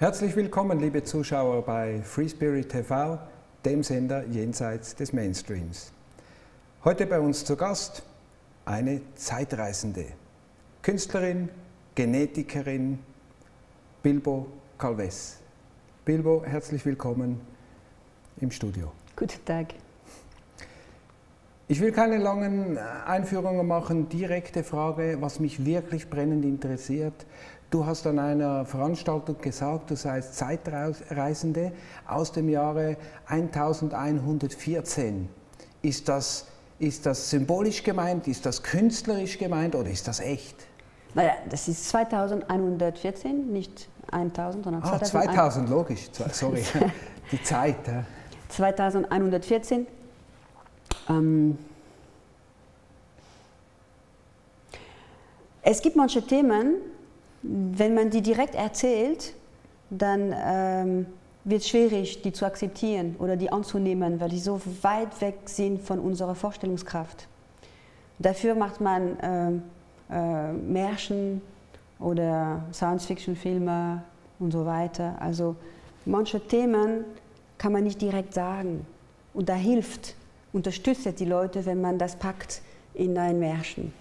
Herzlich willkommen, liebe Zuschauer bei Free Spirit TV, dem Sender jenseits des Mainstreams. Heute bei uns zu Gast eine Zeitreisende, Künstlerin, Genetikerin Bilbo Calves. Bilbo, herzlich willkommen im Studio. Guten Tag. Ich will keine langen Einführungen machen, direkte Frage, was mich wirklich brennend interessiert. Du hast an einer Veranstaltung gesagt, du seist Zeitreisende aus dem Jahre 1114. Ist das, ist das symbolisch gemeint, ist das künstlerisch gemeint oder ist das echt? Naja, das ist 2114, nicht 1000, sondern ah, 2000. 2000, logisch, sorry, die Zeit. Ja. 2114. Ähm, es gibt manche Themen, wenn man die direkt erzählt, dann ähm, wird es schwierig, die zu akzeptieren oder die anzunehmen, weil die so weit weg sind von unserer Vorstellungskraft. Dafür macht man ähm, äh, Märchen oder Science-Fiction-Filme und so weiter. Also manche Themen kann man nicht direkt sagen. Und da hilft, unterstützt die Leute, wenn man das packt in ein Märchen.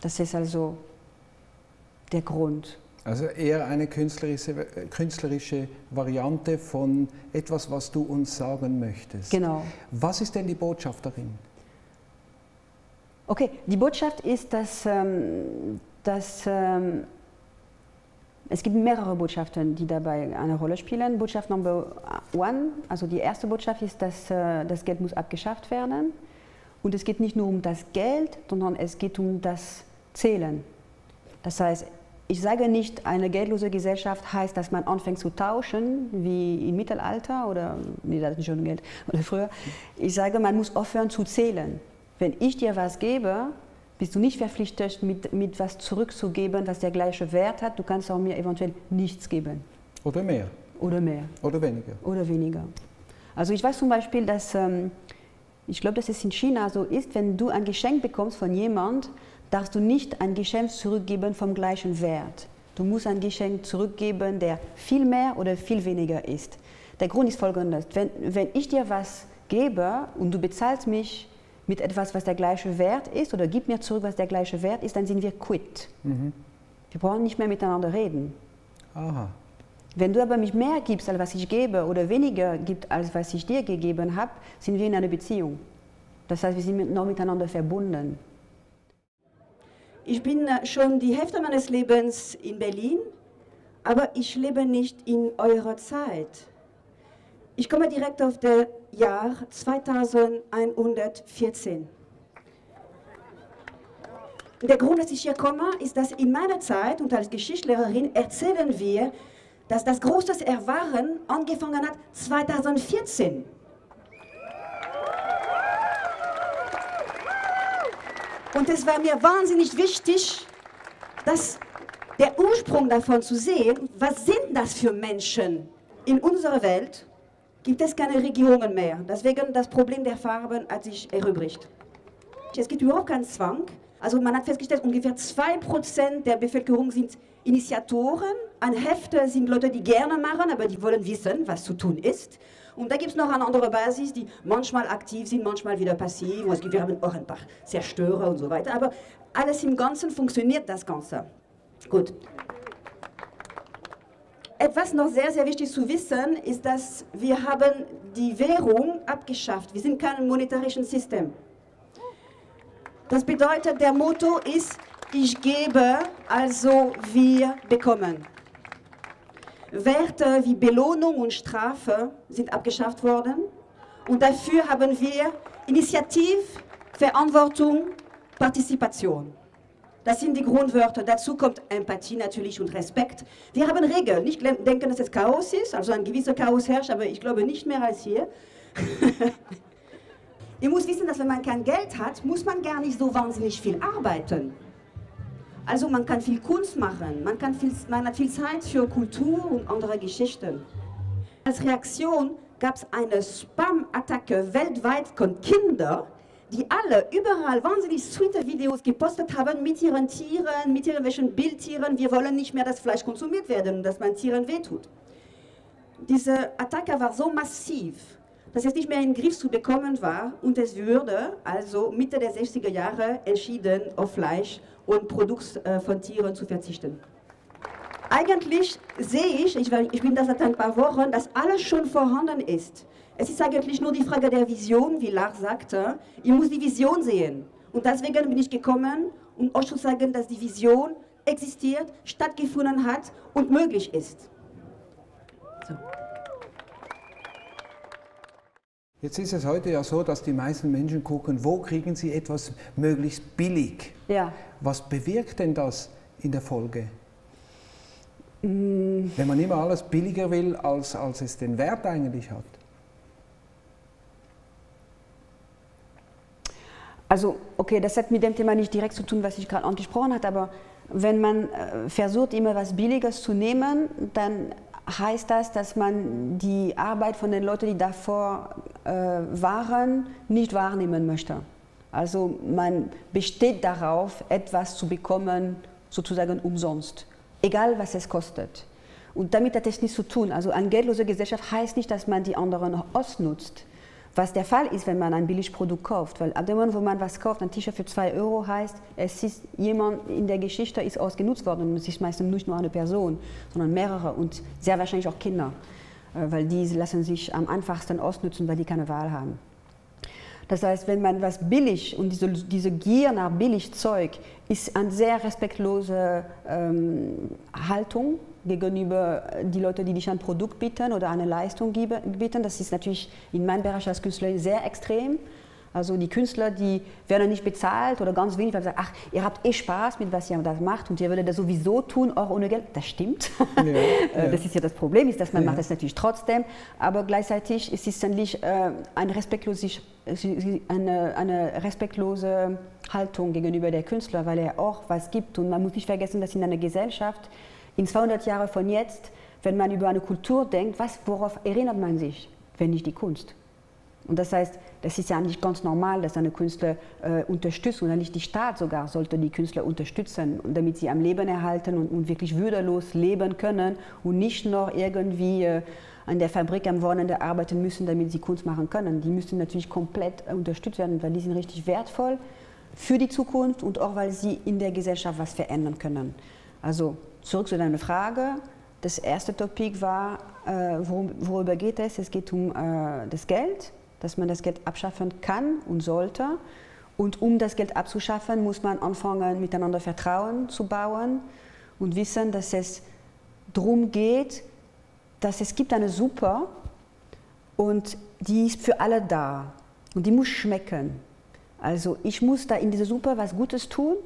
Das ist also der Grund. Also eher eine künstlerische, künstlerische Variante von etwas, was du uns sagen möchtest. Genau. Was ist denn die Botschaft darin? Okay, die Botschaft ist, dass, ähm, dass ähm, es gibt mehrere Botschaften, die dabei eine Rolle spielen. Botschaft Number One, also die erste Botschaft ist, dass äh, das Geld muss abgeschafft werden. Und es geht nicht nur um das Geld, sondern es geht um das Zählen. Das heißt, ich sage nicht, eine geldlose Gesellschaft heißt, dass man anfängt zu tauschen, wie im Mittelalter oder, nee, das ist schon Geld, oder früher. Ich sage, man muss aufhören zu zählen. Wenn ich dir was gebe, bist du nicht verpflichtet, mit, mit was zurückzugeben, was der gleiche Wert hat. Du kannst auch mir eventuell nichts geben. Oder mehr. Oder mehr. Oder weniger. Oder weniger. Also ich weiß zum Beispiel, dass, ähm, ich glaube, dass es in China so ist, wenn du ein Geschenk bekommst von jemand, darfst du nicht ein Geschenk zurückgeben vom gleichen Wert. Du musst ein Geschenk zurückgeben, der viel mehr oder viel weniger ist. Der Grund ist folgendes. Wenn, wenn ich dir was gebe und du bezahlst mich mit etwas, was der gleiche Wert ist oder gib mir zurück, was der gleiche Wert ist, dann sind wir quit. Mhm. Wir brauchen nicht mehr miteinander reden. Aha. Wenn du aber mich mehr gibst, als was ich gebe oder weniger gibst, als was ich dir gegeben habe, sind wir in einer Beziehung. Das heißt, wir sind noch miteinander verbunden. Ich bin äh, schon die Hälfte meines Lebens in Berlin, aber ich lebe nicht in eurer Zeit. Ich komme direkt auf das Jahr 2114. Der Grund, dass ich hier komme, ist, dass in meiner Zeit und als Geschichtslehrerin erzählen wir, dass das große Erwachen angefangen hat 2014. Und es war mir wahnsinnig wichtig, dass der Ursprung davon zu sehen, was sind das für Menschen in unserer Welt, gibt es keine Regierungen mehr. Deswegen das Problem der Farben hat sich erübrigt. Es gibt überhaupt keinen Zwang. Also man hat festgestellt, ungefähr 2% der Bevölkerung sind Initiatoren. Ein Hefte sind Leute, die gerne machen, aber die wollen wissen, was zu tun ist. Und da gibt es noch eine andere Basis, die manchmal aktiv sind, manchmal wieder passiv. Es gibt, wir haben auch ein paar Zerstörer und so weiter. Aber alles im Ganzen funktioniert das Ganze. Gut. Etwas noch sehr, sehr wichtig zu wissen, ist, dass wir haben die Währung abgeschafft. Wir sind kein monetarischen System. Das bedeutet, der Motto ist, ich gebe, also wir bekommen. Werte wie Belohnung und Strafe sind abgeschafft worden. Und dafür haben wir Initiativ, Verantwortung, Partizipation. Das sind die Grundwörter. Dazu kommt Empathie natürlich und Respekt. Wir haben Regeln. Nicht denken, dass es Chaos ist, also ein gewisser Chaos herrscht, aber ich glaube nicht mehr als hier. Ihr müsst wissen, dass wenn man kein Geld hat, muss man gar nicht so wahnsinnig viel arbeiten. Also man kann viel Kunst machen, man, kann viel, man hat viel Zeit für Kultur und andere Geschichten. Als Reaktion gab es eine Spam-Attacke weltweit von Kindern, die alle überall wahnsinnig sweete Videos gepostet haben mit ihren Tieren, mit irgendwelchen Bildtieren. Wir wollen nicht mehr, dass Fleisch konsumiert werden und dass man Tieren wehtut. Diese Attacke war so massiv, dass es nicht mehr in den Griff zu bekommen war und es würde also Mitte der 60er Jahre entschieden, auf Fleisch und Produkt äh, von Tieren zu verzichten. Eigentlich sehe ich, ich bin da seit ein paar Wochen, dass alles schon vorhanden ist. Es ist eigentlich nur die Frage der Vision, wie Lars sagte. Ich muss die Vision sehen. Und deswegen bin ich gekommen, um euch zu sagen, dass die Vision existiert, stattgefunden hat und möglich ist. So. Jetzt ist es heute ja so, dass die meisten Menschen gucken, wo kriegen sie etwas möglichst billig. Ja. Was bewirkt denn das in der Folge? Mm. Wenn man immer alles billiger will, als, als es den Wert eigentlich hat. Also, okay, das hat mit dem Thema nicht direkt zu tun, was ich gerade angesprochen habe, aber wenn man äh, versucht, immer was Billiges zu nehmen, dann heißt das, dass man die Arbeit von den Leuten, die davor äh, waren, nicht wahrnehmen möchte. Also man besteht darauf, etwas zu bekommen, sozusagen umsonst, egal was es kostet. Und damit hat es nichts zu tun. Also eine geldlose Gesellschaft heißt nicht, dass man die anderen ausnutzt. Was der Fall ist, wenn man ein Billigprodukt kauft. Weil ab dem Moment, wo man was kauft, ein T-Shirt für 2 Euro heißt, es ist jemand in der Geschichte ist ausgenutzt worden. Und es ist meistens nicht nur eine Person, sondern mehrere und sehr wahrscheinlich auch Kinder. Äh, weil die lassen sich am einfachsten ausnutzen, weil die keine Wahl haben. Das heißt, wenn man was billig und diese, diese Gier nach Billigzeug ist eine sehr respektlose ähm, Haltung gegenüber die Leute, die dich ein Produkt bieten oder eine Leistung bieten. Das ist natürlich in meinem Bereich als Künstler sehr extrem. Also die Künstler, die werden nicht bezahlt oder ganz wenig, weil sie sagen, ach, ihr habt eh Spaß mit was ihr da macht und ihr würdet das sowieso tun, auch ohne Geld. Das stimmt. Ja, ja. Das ist ja das Problem, ist, dass man ja. macht das natürlich trotzdem, aber gleichzeitig ist es eigentlich äh, eine, respektlose, eine, eine respektlose Haltung gegenüber der Künstler, weil er auch was gibt und man muss nicht vergessen, dass in einer Gesellschaft in 200 Jahren von jetzt, wenn man über eine Kultur denkt, was, worauf erinnert man sich, wenn nicht die Kunst? Und das heißt, das ist ja eigentlich ganz normal, dass eine Künstler äh, unterstützt und nicht die Staat sogar sollte die Künstler unterstützen, damit sie am Leben erhalten und, und wirklich würdelos leben können und nicht noch irgendwie äh, an der Fabrik am Wochenende arbeiten müssen, damit sie Kunst machen können. Die müssen natürlich komplett äh, unterstützt werden, weil die sind richtig wertvoll für die Zukunft und auch weil sie in der Gesellschaft was verändern können. Also zurück zu deiner Frage. Das erste Topic war, äh, worüber geht es? Es geht um äh, das Geld, dass man das Geld abschaffen kann und sollte. Und um das Geld abzuschaffen, muss man anfangen, miteinander Vertrauen zu bauen und wissen, dass es darum geht, dass es gibt eine Suppe und die ist für alle da und die muss schmecken. Also ich muss da in dieser Suppe was Gutes tun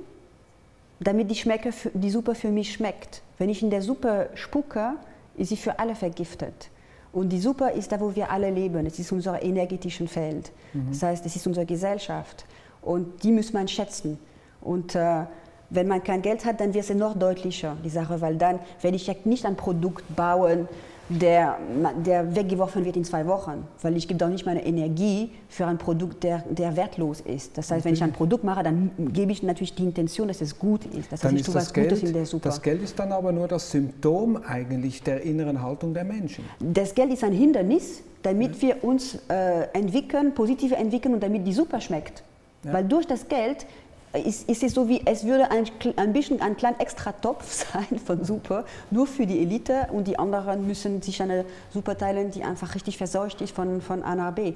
damit die, Schmecke, die Suppe für mich schmeckt. Wenn ich in der Suppe spucke, ist sie für alle vergiftet. Und die Suppe ist da, wo wir alle leben. Es ist unser energetisches Feld. Mhm. Das heißt, es ist unsere Gesellschaft. Und die muss man schätzen. Und äh, wenn man kein Geld hat, dann wird es noch deutlicher, die Sache, weil dann werde ich nicht ein Produkt bauen, der, der weggeworfen wird in zwei Wochen, weil ich gebe doch nicht meine Energie für ein Produkt, der, der wertlos ist. Das heißt, wenn ich ein Produkt mache, dann gebe ich natürlich die Intention, dass es gut ist. Das heißt, ich tue was Geld, Gutes in der Suppe. Das Geld ist dann aber nur das Symptom eigentlich der inneren Haltung der Menschen. Das Geld ist ein Hindernis, damit ja. wir uns äh, entwickeln, positiv entwickeln und damit die Suppe schmeckt. Ja. Weil durch das Geld ist, ist es so wie, es würde ein, ein bisschen ein kleiner Extratopf sein von Suppe, nur für die Elite und die anderen müssen sich eine Suppe teilen, die einfach richtig verseucht ist von, von A nach B.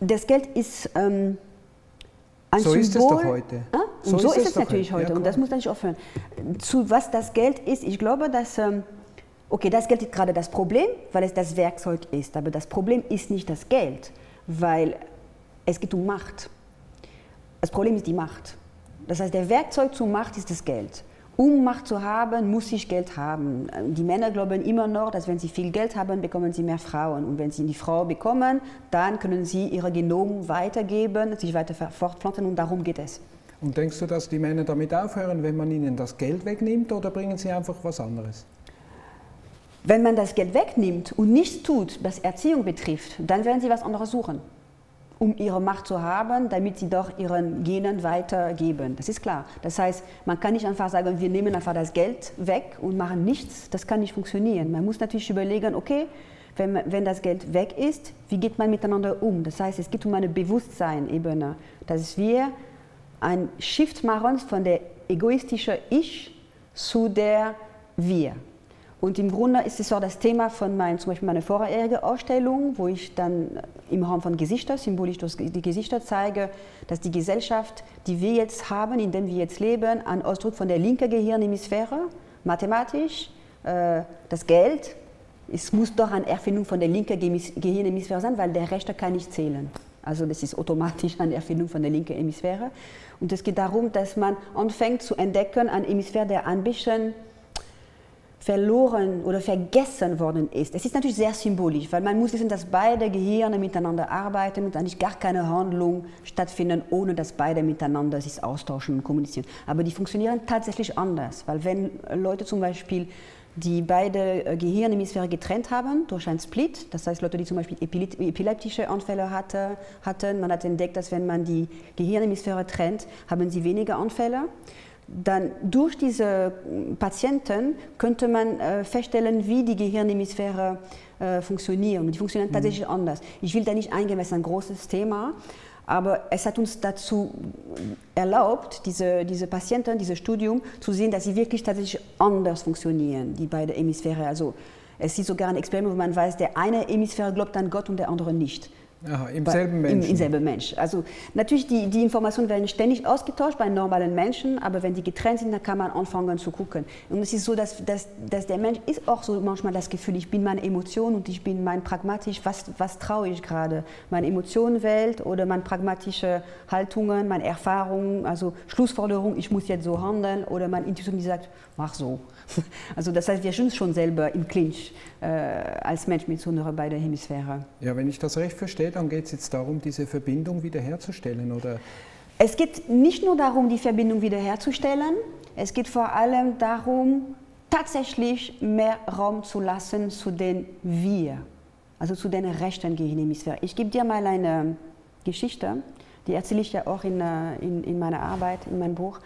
Das Geld ist ähm, ein so Symbol. ist es doch heute. Und so, so ist, ist es natürlich heute ja, und das muss man nicht aufhören. Zu was das Geld ist, ich glaube, dass... Ähm, okay, das Geld ist gerade das Problem, weil es das Werkzeug ist, aber das Problem ist nicht das Geld, weil es geht um Macht. Das Problem ist die Macht. Das heißt, der Werkzeug zur Macht ist das Geld. Um Macht zu haben, muss ich Geld haben. Die Männer glauben immer noch, dass wenn sie viel Geld haben, bekommen sie mehr Frauen. Und wenn sie die Frau bekommen, dann können sie ihre Genom weitergeben, sich weiter fortpflanzen und darum geht es. Und denkst du, dass die Männer damit aufhören, wenn man ihnen das Geld wegnimmt oder bringen sie einfach was anderes? Wenn man das Geld wegnimmt und nichts tut, was Erziehung betrifft, dann werden sie was anderes suchen um ihre Macht zu haben, damit sie doch ihren Genen weitergeben. Das ist klar. Das heißt, man kann nicht einfach sagen, wir nehmen einfach das Geld weg und machen nichts. Das kann nicht funktionieren. Man muss natürlich überlegen, okay, wenn, wenn das Geld weg ist, wie geht man miteinander um? Das heißt, es geht um eine Bewusstseinebene, dass wir ein Shift machen von der egoistischen Ich zu der Wir. Und im Grunde ist es auch das Thema von mein, zum Beispiel meiner vorherigen Ausstellung, wo ich dann im Raum von Gesichter, symbolisch die Gesichter zeige, dass die Gesellschaft, die wir jetzt haben, in der wir jetzt leben, ein Ausdruck von der linken Gehirnhemisphäre, mathematisch, äh, das Geld, es muss doch eine Erfindung von der linken Gehirnhemisphäre sein, weil der rechte kann nicht zählen. Also das ist automatisch eine Erfindung von der linken Hemisphäre. Und es geht darum, dass man anfängt zu entdecken, ein Hemisphäre, der ein bisschen verloren oder vergessen worden ist. Es ist natürlich sehr symbolisch, weil man muss wissen, dass beide Gehirne miteinander arbeiten und eigentlich gar keine Handlung stattfinden, ohne dass beide miteinander sich austauschen und kommunizieren. Aber die funktionieren tatsächlich anders, weil wenn Leute zum Beispiel die beide äh, Gehirnhemisphäre getrennt haben durch ein Split. Das heißt, Leute, die zum Beispiel epileptische Anfälle hatte, hatten, man hat entdeckt, dass wenn man die Gehirnhemisphäre trennt, haben sie weniger Anfälle dann durch diese Patienten könnte man äh, feststellen, wie die Gehirnhemisphäre äh, funktionieren. Die funktionieren mhm. tatsächlich anders. Ich will da nicht eingehen, es ist ein großes Thema, aber es hat uns dazu erlaubt, diese, diese Patienten, dieses Studium, zu sehen, dass sie wirklich tatsächlich anders funktionieren, die beiden Hemisphäre. Also es ist sogar ein Experiment, wo man weiß, der eine Hemisphäre glaubt an Gott und der andere nicht. Aha, im selben Menschen. Im, Im, selben Mensch. Also natürlich, die, die Informationen werden ständig ausgetauscht bei normalen Menschen, aber wenn die getrennt sind, dann kann man anfangen zu gucken. Und es ist so, dass, dass, dass der Mensch ist auch so manchmal das Gefühl, ich bin meine Emotion und ich bin mein pragmatisch, was, was traue ich gerade? Meine Emotionenwelt oder meine pragmatische Haltungen, meine Erfahrungen, also Schlussfolgerung, ich muss jetzt so handeln oder meine Intuition, die sagt, mach so. Also das heißt, wir sind schon selber im Clinch äh, als Mensch mit so einer beiden Hemisphäre. Ja, wenn ich das recht verstehe, dann geht es jetzt darum, diese Verbindung wiederherzustellen, oder? Es geht nicht nur darum, die Verbindung wiederherzustellen, es geht vor allem darum, tatsächlich mehr Raum zu lassen zu den Wir, also zu den rechten Gehirnhemisphären. Ich gebe dir mal eine Geschichte, die erzähle ich ja auch in, äh, in, in meiner Arbeit, in meinem Buch.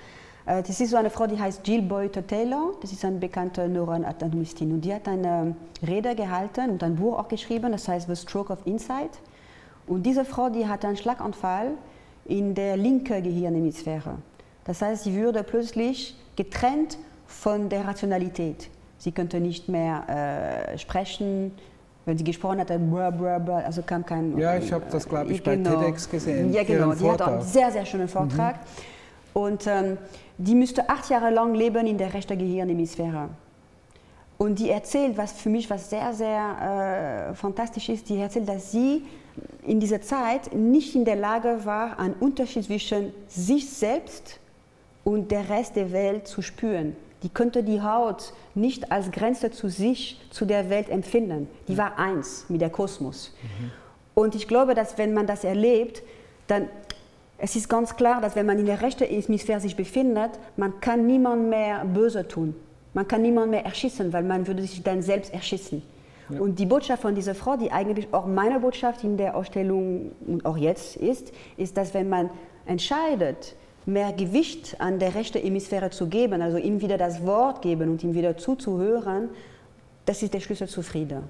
Äh, das ist so eine Frau, die heißt Jill Boyter Taylor. Das ist eine bekannte Neuroanatomistin. Und die hat eine Rede gehalten und ein Buch auch geschrieben, das heißt The Stroke of Insight. Und diese Frau, die hatte einen Schlaganfall in der linken Gehirnhemisphäre. Das heißt, sie würde plötzlich getrennt von der Rationalität. Sie könnte nicht mehr äh, sprechen, wenn sie gesprochen hat, blah, blah, blah, also kam kein... Ja, ich habe das, glaube ich, genau. bei TEDx gesehen. Ja, genau, die hat einen sehr, sehr schönen Vortrag. Mhm. Und ähm, die müsste acht Jahre lang leben in der rechten Gehirnhemisphäre. Und die erzählt, was für mich was sehr, sehr äh, fantastisch ist, die erzählt, dass sie in dieser Zeit nicht in der Lage war, einen Unterschied zwischen sich selbst und der Rest der Welt zu spüren. Die konnte die Haut nicht als Grenze zu sich, zu der Welt empfinden. Die war eins mit der Kosmos. Mhm. Und ich glaube, dass wenn man das erlebt, dann es ist ganz klar, dass wenn man in der rechten Hemisphäre sich befindet, man kann niemand mehr böse tun. Man kann niemand mehr erschießen, weil man würde sich dann selbst erschießen. Ja. Und die Botschaft von dieser Frau, die eigentlich auch meine Botschaft in der Ausstellung und auch jetzt ist, ist, dass wenn man entscheidet, mehr Gewicht an der rechten Hemisphäre zu geben, also ihm wieder das Wort geben und ihm wieder zuzuhören, das ist der Schlüssel zu Frieden.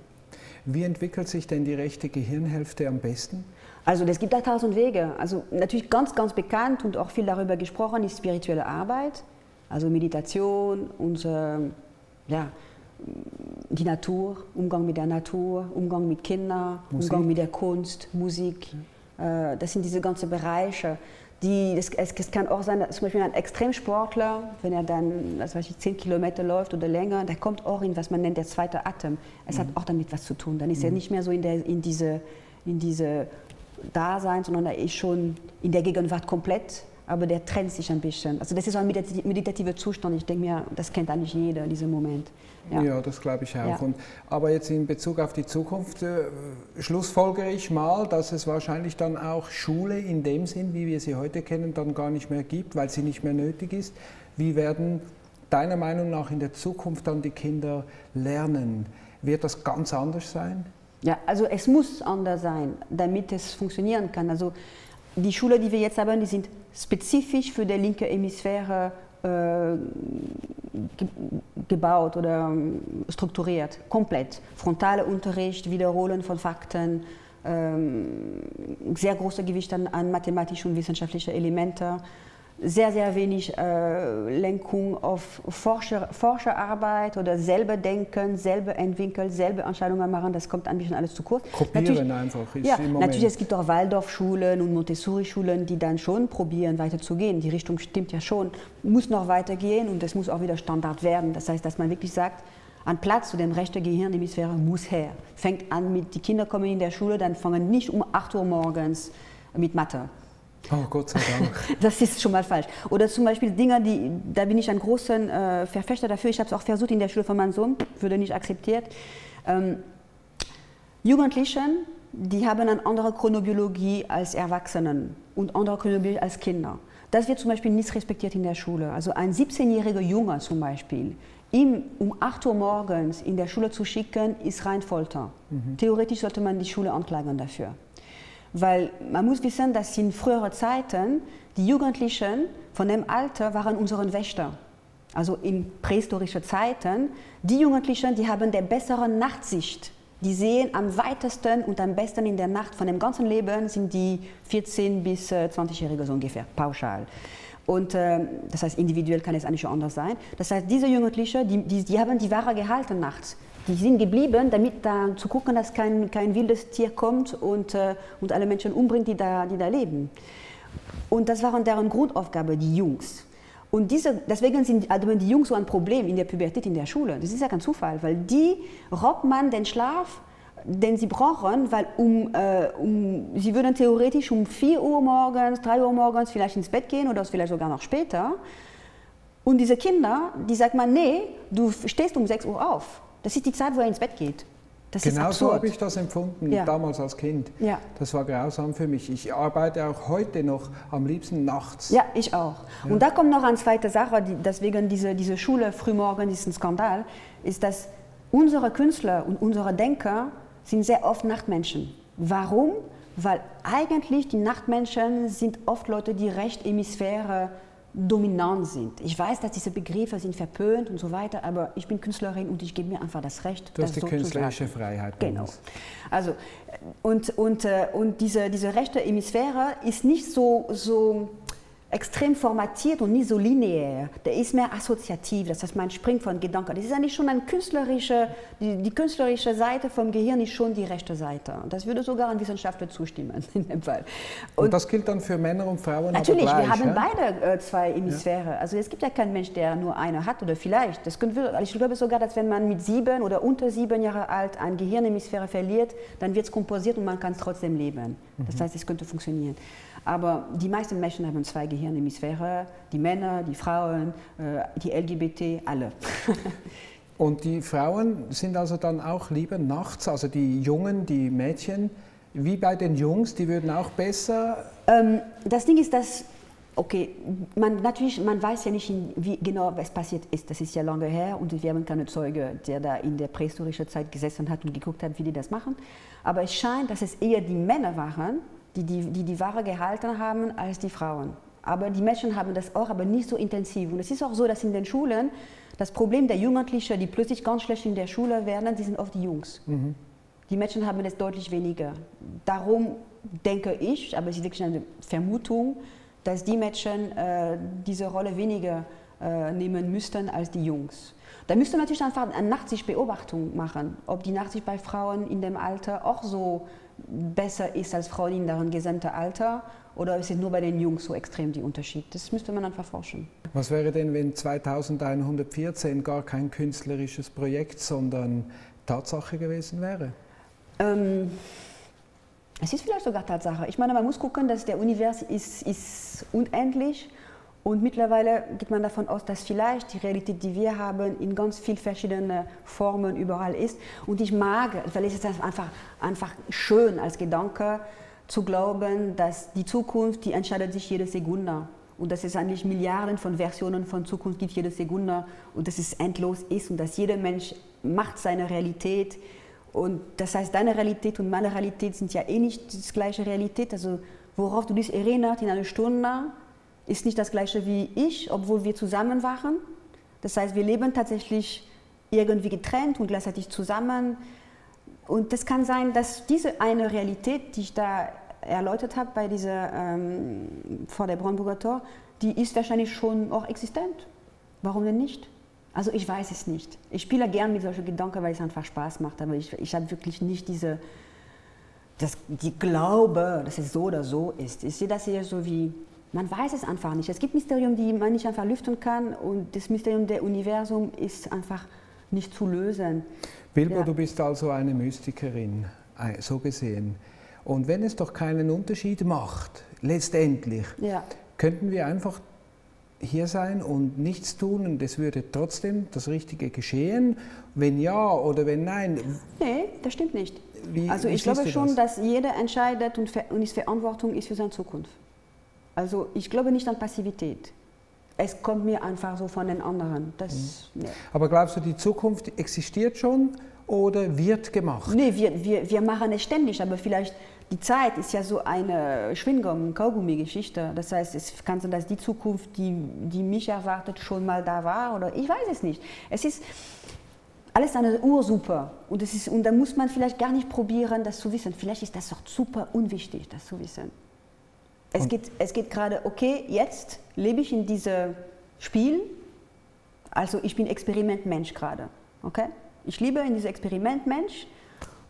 Wie entwickelt sich denn die rechte Gehirnhälfte am besten? Also es gibt da tausend Wege. Also natürlich ganz, ganz bekannt und auch viel darüber gesprochen ist spirituelle Arbeit, also Meditation, unser, ja, die Natur, Umgang mit der Natur, Umgang mit Kindern, Musik. Umgang mit der Kunst, Musik. Ja. Äh, das sind diese ganzen Bereiche. Die, das, es, kann auch sein, dass zum Beispiel ein Extremsportler, wenn er dann weiß ich, 10 Kilometer läuft oder länger, da kommt auch in, was man nennt, der zweite Atem. Es mhm. hat auch damit was zu tun. Dann ist mhm. er nicht mehr so in, der, in diese, in diese Dasein, sondern er ist schon in der Gegenwart komplett, aber der trennt sich ein bisschen. Also das ist so ein meditativer Zustand. Ich denke mir, das kennt eigentlich jeder, diesen Moment. Ja, ja das glaube ich auch. Ja. Und, aber jetzt in Bezug auf die Zukunft äh, schlussfolgere ich mal, dass es wahrscheinlich dann auch Schule in dem Sinn, wie wir sie heute kennen, dann gar nicht mehr gibt, weil sie nicht mehr nötig ist. Wie werden deiner Meinung nach in der Zukunft dann die Kinder lernen? Wird das ganz anders sein? Ja, also es muss anders sein, damit es funktionieren kann. Also die Schule, die wir jetzt haben, die sind spezifisch für die linke Hemisphäre äh, ge gebaut oder ähm, strukturiert, komplett. Frontaler Unterricht, Wiederholen von Fakten, ähm, sehr großes Gewicht an, an mathematischen und wissenschaftlichen Elementen sehr, sehr wenig äh, Lenkung auf Forscher, Forscherarbeit oder selber denken, selber entwickeln, selber Entscheidungen machen, das kommt ein bisschen alles zu kurz. Kopieren natürlich, einfach. Ist ja, natürlich, es gibt auch Waldorfschulen und Montessori-Schulen, die dann schon probieren, weiterzugehen. Die Richtung stimmt ja schon, muss noch weitergehen und es muss auch wieder Standard werden. Das heißt, dass man wirklich sagt, an Platz zu dem rechten Gehirnhemisphäre muss her. Fängt an mit, die Kinder kommen in der Schule, dann fangen nicht um 8 Uhr morgens mit Mathe Oh, Gott sei Dank. Das ist schon mal falsch. Oder zum Beispiel Dinge, die, da bin ich ein großer äh, Verfechter dafür. Ich habe es auch versucht in der Schule von meinem Sohn, würde nicht akzeptiert. Ähm, Jugendlichen, die haben eine andere Chronobiologie als Erwachsenen und andere Chronobiologie als Kinder. Das wird zum Beispiel nicht respektiert in der Schule. Also ein 17-jähriger Junge zum Beispiel, ihm um 8 Uhr morgens in der Schule zu schicken, ist rein Folter. Mhm. Theoretisch sollte man die Schule anklagen dafür. Weil man muss wissen, dass in früheren Zeiten die Jugendlichen von dem Alter waren unsere Wächter. Also in prähistorischen Zeiten, die Jugendlichen, die haben der bessere Nachtsicht. Die sehen am weitesten und am besten in der Nacht von dem ganzen Leben sind die 14 bis 20-Jährige so ungefähr, pauschal. Und äh, das heißt, individuell kann es eigentlich schon anders sein. Das heißt, diese Jugendlichen, die, die, die haben die Ware gehalten nachts die sind geblieben, damit da zu gucken, dass kein, kein wildes Tier kommt und, äh, und alle Menschen umbringt, die da, die da leben. Und das waren deren Grundaufgabe, die Jungs. Und diese, deswegen sind also die Jungs so ein Problem in der Pubertät, in der Schule. Das ist ja kein Zufall, weil die raubt man den Schlaf, den sie brauchen, weil um, äh, um, sie würden theoretisch um 4 Uhr morgens, 3 Uhr morgens vielleicht ins Bett gehen oder vielleicht sogar noch später. Und diese Kinder, die sagen man, nee, du stehst um 6 Uhr auf. Das ist die Zeit, wo er ins Bett geht. Das genau so habe ich das empfunden, ja. damals als Kind. Ja. Das war grausam für mich. Ich arbeite auch heute noch am liebsten nachts. Ja, ich auch. Ja. Und da kommt noch eine zweite Sache, die, deswegen diese, diese Schule frühmorgen ist ein Skandal, ist, dass unsere Künstler und unsere Denker sind sehr oft Nachtmenschen. Warum? Weil eigentlich die Nachtmenschen sind oft Leute, die recht Hemisphäre dominant sind. Ich weiß, dass diese Begriffe sind verpönt und so weiter, aber ich bin Künstlerin und ich gebe mir einfach das Recht. Du hast die so künstlerische Freiheit. Genau. Also, und, und, äh, und diese, diese rechte Hemisphäre ist nicht so, so extrem formatiert und nicht so linear. Der ist mehr assoziativ, das heißt, man springt von Gedanken. Das ist eigentlich schon eine künstlerische, die, die, künstlerische Seite vom Gehirn ist schon die rechte Seite. Und das würde sogar ein Wissenschaftler zustimmen in dem Fall. Und, und, das gilt dann für Männer und Frauen Natürlich, gleich, wir haben ja? beide äh, zwei Hemisphäre. Ja. Also es gibt ja keinen Mensch, der nur eine hat oder vielleicht. Das können wir, ich glaube sogar, dass wenn man mit sieben oder unter sieben Jahre alt ein Gehirnhemisphäre verliert, dann wird es komposiert und man kann es trotzdem leben. Das mhm. heißt, es könnte funktionieren. Aber die meisten Menschen haben zwei Gehirnhemisphäre, die Männer, die Frauen, äh, die LGBT, alle. Und die Frauen sind also dann auch lieber nachts, also die Jungen, die Mädchen, wie bei den Jungs, die würden auch besser? Ähm, das Ding ist, dass, okay, man, natürlich, man weiß ja nicht, wie genau was passiert ist. Das ist ja lange her und wir haben keine Zeuge, der da in der prähistorischen Zeit gesessen hat und geguckt hat, wie die das machen. Aber es scheint, dass es eher die Männer waren, die die, die, die Ware gehalten haben, als die Frauen. Aber die Mädchen haben das auch, aber nicht so intensiv. Und es ist auch so, dass in den Schulen das Problem der Jugendlichen, die plötzlich ganz schlecht in der Schule werden, die sind oft die Jungs. Mhm. Die Mädchen haben es deutlich weniger. Darum denke ich, aber es ist wirklich eine Vermutung, dass die Mädchen äh, diese Rolle weniger äh, nehmen müssten als die Jungs. Da müsste man natürlich einfach eine Nachtsichtbeobachtung machen, ob die Nachtsicht bei Frauen in dem Alter auch so besser ist als Frauen in deren gesamten Alter oder ist es nur bei den Jungs so extrem die Unterschied? Das müsste man einfach forschen. Was wäre denn, wenn 2114 gar kein künstlerisches Projekt, sondern Tatsache gewesen wäre? Ähm, es ist vielleicht sogar Tatsache. Ich meine, man muss gucken, dass der Univers ist, ist unendlich und mittlerweile geht man davon aus, dass vielleicht die Realität, die wir haben, in ganz vielen verschiedenen Formen überall ist. Und ich mag, weil es ist einfach, einfach schön als Gedanke zu glauben, dass die Zukunft, die entscheidet sich jede Sekunde. Und dass es eigentlich Milliarden von Versionen von Zukunft gibt, jede Sekunde. Und dass es endlos ist und dass jeder Mensch macht seine Realität Und das heißt, deine Realität und meine Realität sind ja eh nicht die gleiche Realität. Also worauf du dich erinnert in einer Stunde, ist nicht das gleiche wie ich, obwohl wir zusammen waren. Das heißt, wir leben tatsächlich irgendwie getrennt und gleichzeitig zusammen. Und das kann sein, dass diese eine Realität, die ich da erläutert habe bei dieser ähm, vor der Brandenburger Tor, die ist wahrscheinlich schon auch existent. Warum denn nicht? Also ich weiß es nicht. Ich spiele gern mit solchen Gedanken, weil es einfach Spaß macht, aber ich, ich habe wirklich nicht diese, das, die Glaube, dass es so oder so ist. Ich sehe das eher so wie, man weiß es einfach nicht. Es gibt Mysterien, die man nicht einfach lüften kann und das Mysterium der Universum ist einfach nicht zu lösen. Bilbo, ja. du bist also eine Mystikerin, so gesehen. Und wenn es doch keinen Unterschied macht, letztendlich, ja. könnten wir einfach hier sein und nichts tun und es würde trotzdem das Richtige geschehen? Wenn ja oder wenn nein? Nee, das stimmt nicht. Wie, also ich glaube schon, das? dass jeder entscheidet und, und ist Verantwortung ist für seine Zukunft. Also ich glaube nicht an Passivität. Es kommt mir einfach so von den anderen. Das, mhm. nee. Aber glaubst du, die Zukunft existiert schon oder wird gemacht? Nee, wir, wir, wir machen es ständig, aber vielleicht die Zeit ist ja so eine Schwingum, Kaugummi-Geschichte. Das heißt, es kann sein, dass die Zukunft, die, die mich erwartet, schon mal da war oder ich weiß es nicht. Es ist alles eine Ursuppe und, es ist, und da muss man vielleicht gar nicht probieren, das zu wissen. Vielleicht ist das auch super unwichtig, das zu wissen. Es geht, es geht gerade, okay, jetzt lebe ich in diesem Spiel, also ich bin Experimentmensch gerade. Okay? Ich lebe in diesem Experimentmensch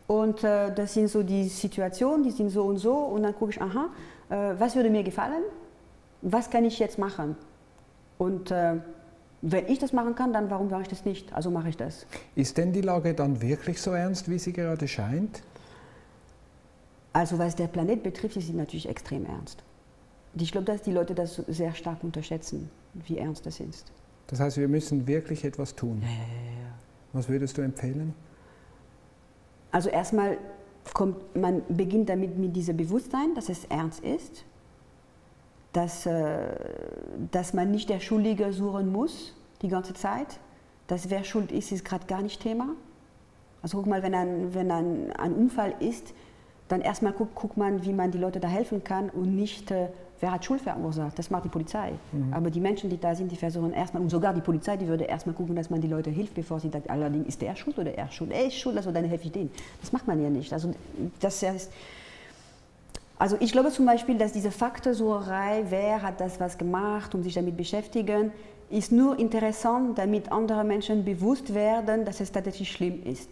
und äh, das sind so die Situationen, die sind so und so. Und dann gucke ich, aha, äh, was würde mir gefallen? Was kann ich jetzt machen? Und äh, wenn ich das machen kann, dann warum mache ich das nicht? Also mache ich das. Ist denn die Lage dann wirklich so ernst, wie sie gerade scheint? Also was der Planet betrifft, ist sie natürlich extrem ernst. Ich glaube, dass die Leute das sehr stark unterschätzen, wie ernst das ist. Das heißt, wir müssen wirklich etwas tun. Ja, ja, ja. Was würdest du empfehlen? Also erstmal kommt, man beginnt damit mit diesem Bewusstsein, dass es ernst ist, dass, äh, dass man nicht der Schuldige suchen muss die ganze Zeit, dass wer schuld ist, ist gerade gar nicht Thema. Also guck mal, wenn ein, wenn ein, ein Unfall ist, dann erstmal guckt, guckt man, wie man die Leute da helfen kann und nicht, äh, wer hat Schuld verursacht? Das macht die Polizei. Mhm. Aber die Menschen, die da sind, die versuchen erstmal, und sogar die Polizei, die würde erstmal gucken, dass man die Leute hilft, bevor sie sagt, allerdings ist der schuld oder er schuld. Er ist schuld, also dann helfe ich denen. Das macht man ja nicht. Also, das ist, also ich glaube zum Beispiel, dass diese Faktorsucherei, wer hat das was gemacht und sich damit beschäftigen, ist nur interessant, damit andere Menschen bewusst werden, dass es tatsächlich schlimm ist.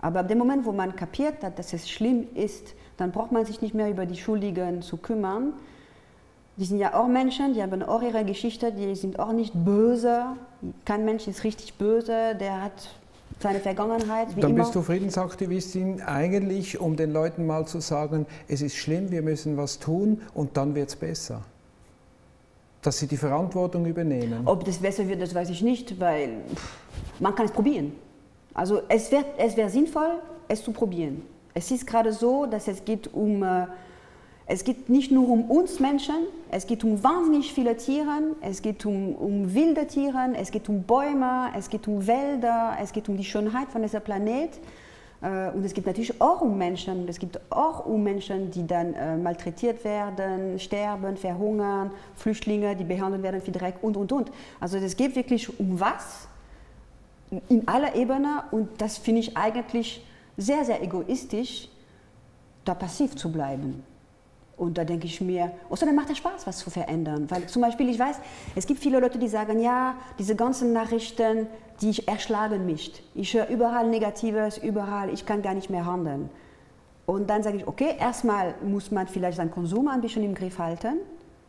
Aber ab dem Moment, wo man kapiert hat, dass es schlimm ist, dann braucht man sich nicht mehr über die Schuldigen zu kümmern, die sind ja auch Menschen, die haben auch ihre Geschichte, die sind auch nicht böse. Kein Mensch ist richtig böse, der hat seine Vergangenheit. Dann immer. bist du Friedensaktivistin eigentlich, um den Leuten mal zu sagen, es ist schlimm, wir müssen was tun und dann wird es besser. Dass sie die Verantwortung übernehmen. Ob das besser wird, das weiß ich nicht, weil man kann es probieren. Also es wäre es wär sinnvoll, es zu probieren. Es ist gerade so, dass es geht um... Äh, es geht nicht nur um uns Menschen, es geht um wahnsinnig viele Tiere, es geht um, um wilde Tiere, es geht um Bäume, es geht um Wälder, es geht um die Schönheit von diesem Planet. Äh, und es geht natürlich auch um Menschen, es gibt auch um Menschen, die dann äh, malträtiert werden, sterben, verhungern, Flüchtlinge, die behandelt werden wie Dreck und, und, und. Also es geht wirklich um was in aller Ebene und das finde ich eigentlich sehr, sehr egoistisch, da passiv zu bleiben. Und da denke ich mir, außerdem macht es Spaß, was zu verändern. Weil zum Beispiel, ich weiß, es gibt viele Leute, die sagen, ja, diese ganzen Nachrichten, die erschlagen mich. Ich höre überall Negatives, überall, ich kann gar nicht mehr handeln. Und dann sage ich, okay, erstmal muss man vielleicht seinen Konsum ein bisschen im Griff halten.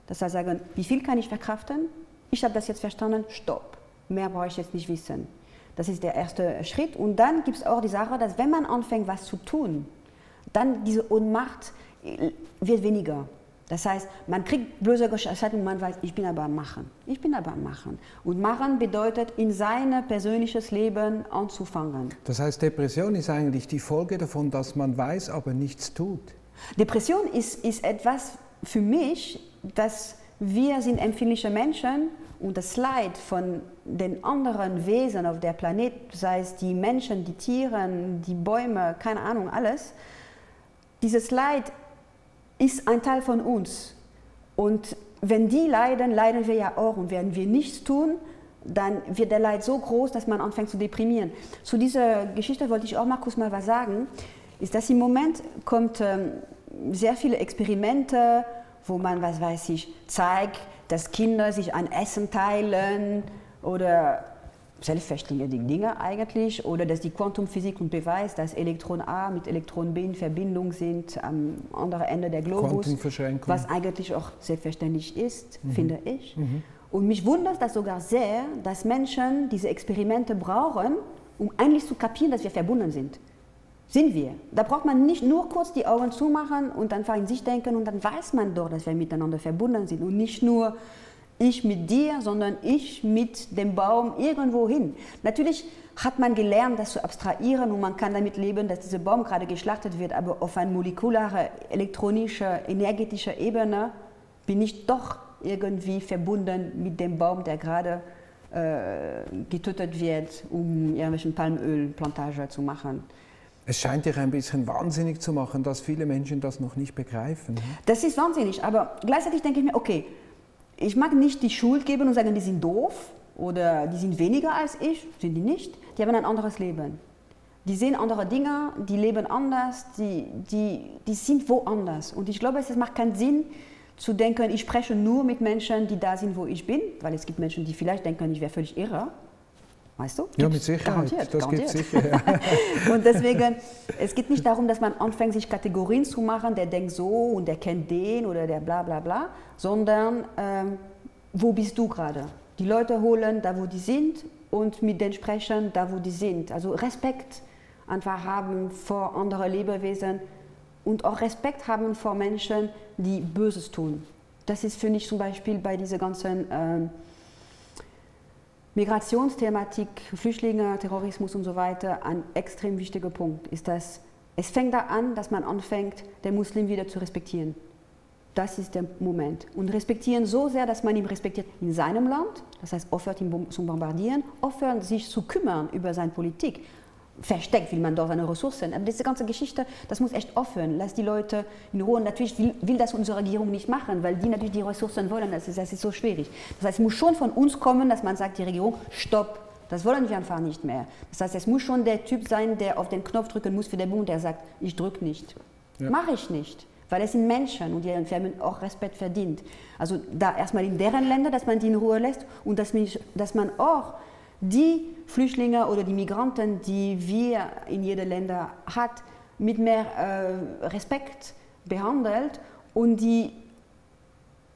Das heißt, sagen, wie viel kann ich verkraften? Ich habe das jetzt verstanden, stopp. Mehr brauche ich jetzt nicht wissen. Das ist der erste Schritt. Und dann gibt es auch die Sache, dass wenn man anfängt, was zu tun, dann diese Ohnmacht, wird weniger. Das heißt, man kriegt böse und man weiß, ich bin aber am Machen. Ich bin aber am Machen. Und Machen bedeutet, in sein persönliches Leben anzufangen. Das heißt, Depression ist eigentlich die Folge davon, dass man weiß, aber nichts tut. Depression ist, ist etwas für mich, das wir sind empfindliche Menschen und das Leid von den anderen Wesen auf der Planet, sei es die Menschen, die Tiere, die Bäume, keine Ahnung, alles, dieses Leid ist ein Teil von uns. Und wenn die leiden, leiden wir ja auch. Und wenn wir nichts tun, dann wird der Leid so groß, dass man anfängt zu deprimieren. Zu dieser Geschichte wollte ich auch Markus mal was sagen. Ist, dass im Moment kommt ähm, sehr viele Experimente, wo man, was weiß ich, zeigt, dass Kinder sich ein Essen teilen oder selbstverständliche Dinge eigentlich oder dass die Quantumphysik und beweist, dass Elektron A mit Elektron B in Verbindung sind am anderen Ende der Globus, was eigentlich auch selbstverständlich ist, mhm. finde ich. Mhm. Und mich wundert das sogar sehr, dass Menschen diese Experimente brauchen, um eigentlich zu kapieren, dass wir verbunden sind. Sind wir. Da braucht man nicht nur kurz die Augen zumachen und einfach in sich denken und dann weiß man doch, dass wir miteinander verbunden sind und nicht nur ich mit dir, sondern ich mit dem Baum irgendwo hin. Natürlich hat man gelernt, das zu abstrahieren und man kann damit leben, dass dieser Baum gerade geschlachtet wird, aber auf einer molekularen, elektronischen, energetischen Ebene bin ich doch irgendwie verbunden mit dem Baum, der gerade äh, getötet wird, um irgendwelche Palmölplantage zu machen. Es scheint dich ein bisschen wahnsinnig zu machen, dass viele Menschen das noch nicht begreifen. Das ist wahnsinnig, aber gleichzeitig denke ich mir, okay, ich mag nicht die Schuld geben und sagen, die sind doof oder die sind weniger als ich, sind die nicht. Die haben ein anderes Leben. Die sehen andere Dinge, die leben anders, die, die, die sind woanders. Und ich glaube, es macht keinen Sinn zu denken, ich spreche nur mit Menschen, die da sind, wo ich bin, weil es gibt Menschen, die vielleicht denken, ich wäre völlig irre. Weißt du? Ja, mit Sicherheit. Garantiert, das gibt sicher. Ja. und deswegen, es geht nicht darum, dass man anfängt, sich Kategorien zu machen, der denkt so und der kennt den oder der bla bla bla, sondern ähm, wo bist du gerade? Die Leute holen da, wo die sind und mit denen sprechen, da, wo die sind. Also Respekt einfach haben vor anderen Lebewesen und auch Respekt haben vor Menschen, die Böses tun. Das ist, finde ich, zum Beispiel bei dieser ganzen... Ähm, Migrationsthematik, Flüchtlinge, Terrorismus und so weiter, ein extrem wichtiger Punkt ist, dass es fängt da an, dass man anfängt, den Muslim wieder zu respektieren. Das ist der Moment. Und respektieren so sehr, dass man ihn respektiert in seinem Land, das heißt, aufhört ihn zu bombardieren, aufhört sich zu kümmern über seine Politik, versteckt will man dort seine Ressourcen. Aber diese ganze Geschichte, das muss echt aufhören. Lass die Leute in Ruhe. Und natürlich will, will, das unsere Regierung nicht machen, weil die natürlich die Ressourcen wollen. Das ist, das ist so schwierig. Das heißt, es muss schon von uns kommen, dass man sagt, die Regierung, stopp, das wollen wir einfach nicht mehr. Das heißt, es muss schon der Typ sein, der auf den Knopf drücken muss für den Bund, der sagt, ich drücke nicht. Ja. Mache ich nicht. Weil es sind Menschen und die haben auch Respekt verdient. Also da erstmal in deren Länder, dass man die in Ruhe lässt und dass, mich, dass man auch die Flüchtlinge oder die Migranten, die wir in jedem Länder hat, mit mehr äh, Respekt behandelt und die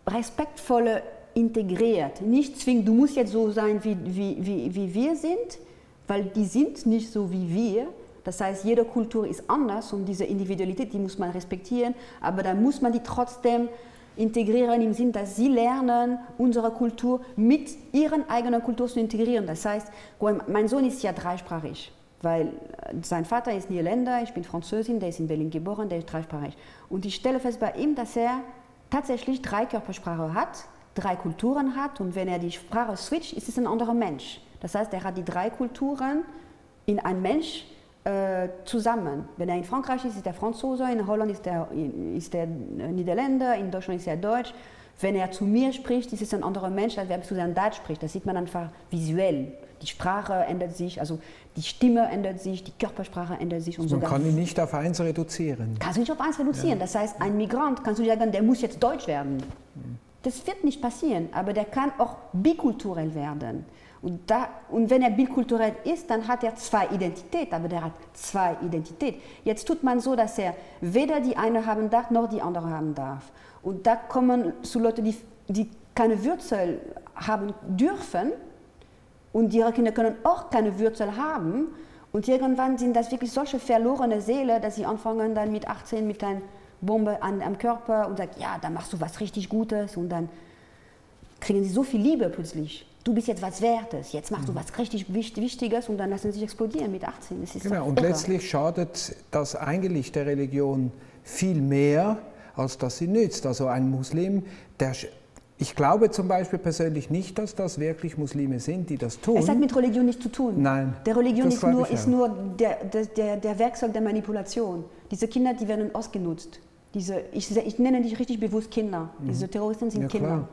respektvolle integriert. Nicht zwingend, du musst jetzt so sein, wie, wie, wie, wie wir sind, weil die sind nicht so wie wir. Das heißt, jede Kultur ist anders und diese Individualität, die muss man respektieren, aber dann muss man die trotzdem integrieren im Sinn, dass sie lernen, unsere Kultur mit ihren eigenen Kultur zu integrieren. Das heißt, mein Sohn ist ja dreisprachig, weil sein Vater ist Niederländer, ich bin Französin, der ist in Berlin geboren, der ist dreisprachig. Und ich stelle fest bei ihm, dass er tatsächlich drei Körpersprachen hat, drei Kulturen hat und wenn er die Sprache switcht, ist es ein anderer Mensch. Das heißt, er hat die drei Kulturen in ein Mensch äh, zusammen. Wenn er in Frankreich ist, ist er Franzose, in Holland ist er, ist er Niederländer, in Deutschland ist er Deutsch. Wenn er zu mir spricht, ist es ein anderer Mensch, als wenn er zu seinem Dad spricht. Das sieht man einfach visuell. Die Sprache ändert sich, also die Stimme ändert sich, die Körpersprache ändert sich. Und man sogar kann ihn nicht auf eins reduzieren. Kannst du nicht auf eins reduzieren. Ja. Das heißt, ein Migrant, kannst du sagen, der muss jetzt Deutsch werden. Das wird nicht passieren, aber der kann auch bikulturell werden. Und, da, und wenn er bikulturell ist, dann hat er zwei Identitäten, aber der hat zwei Identitäten. Jetzt tut man so, dass er weder die eine haben darf, noch die andere haben darf. Und da kommen zu Leute, die, die keine Wurzel haben dürfen und ihre Kinder können auch keine Wurzel haben. Und irgendwann sind das wirklich solche verlorene Seelen, dass sie anfangen dann mit 18 mit einer Bombe an, am Körper und sagen, ja, dann machst du was richtig Gutes und dann kriegen sie so viel Liebe plötzlich du bist jetzt was Wertes, jetzt machst du mhm. was richtig Wichtiges und dann lassen sie sich explodieren mit 18. Das ist genau, und irre. letztlich schadet das eigentlich der Religion viel mehr, als dass sie nützt. Also ein Muslim, der Ich glaube zum Beispiel persönlich nicht, dass das wirklich Muslime sind, die das tun. Es hat mit Religion nichts zu tun. Nein. Der Religion ist nur, ist nur der, der, der, Werkzeug der Manipulation. Diese Kinder, die werden ausgenutzt. Diese, ich, ich nenne die richtig bewusst Kinder. Diese Terroristen sind Mhm. Ja, Kinder. klar.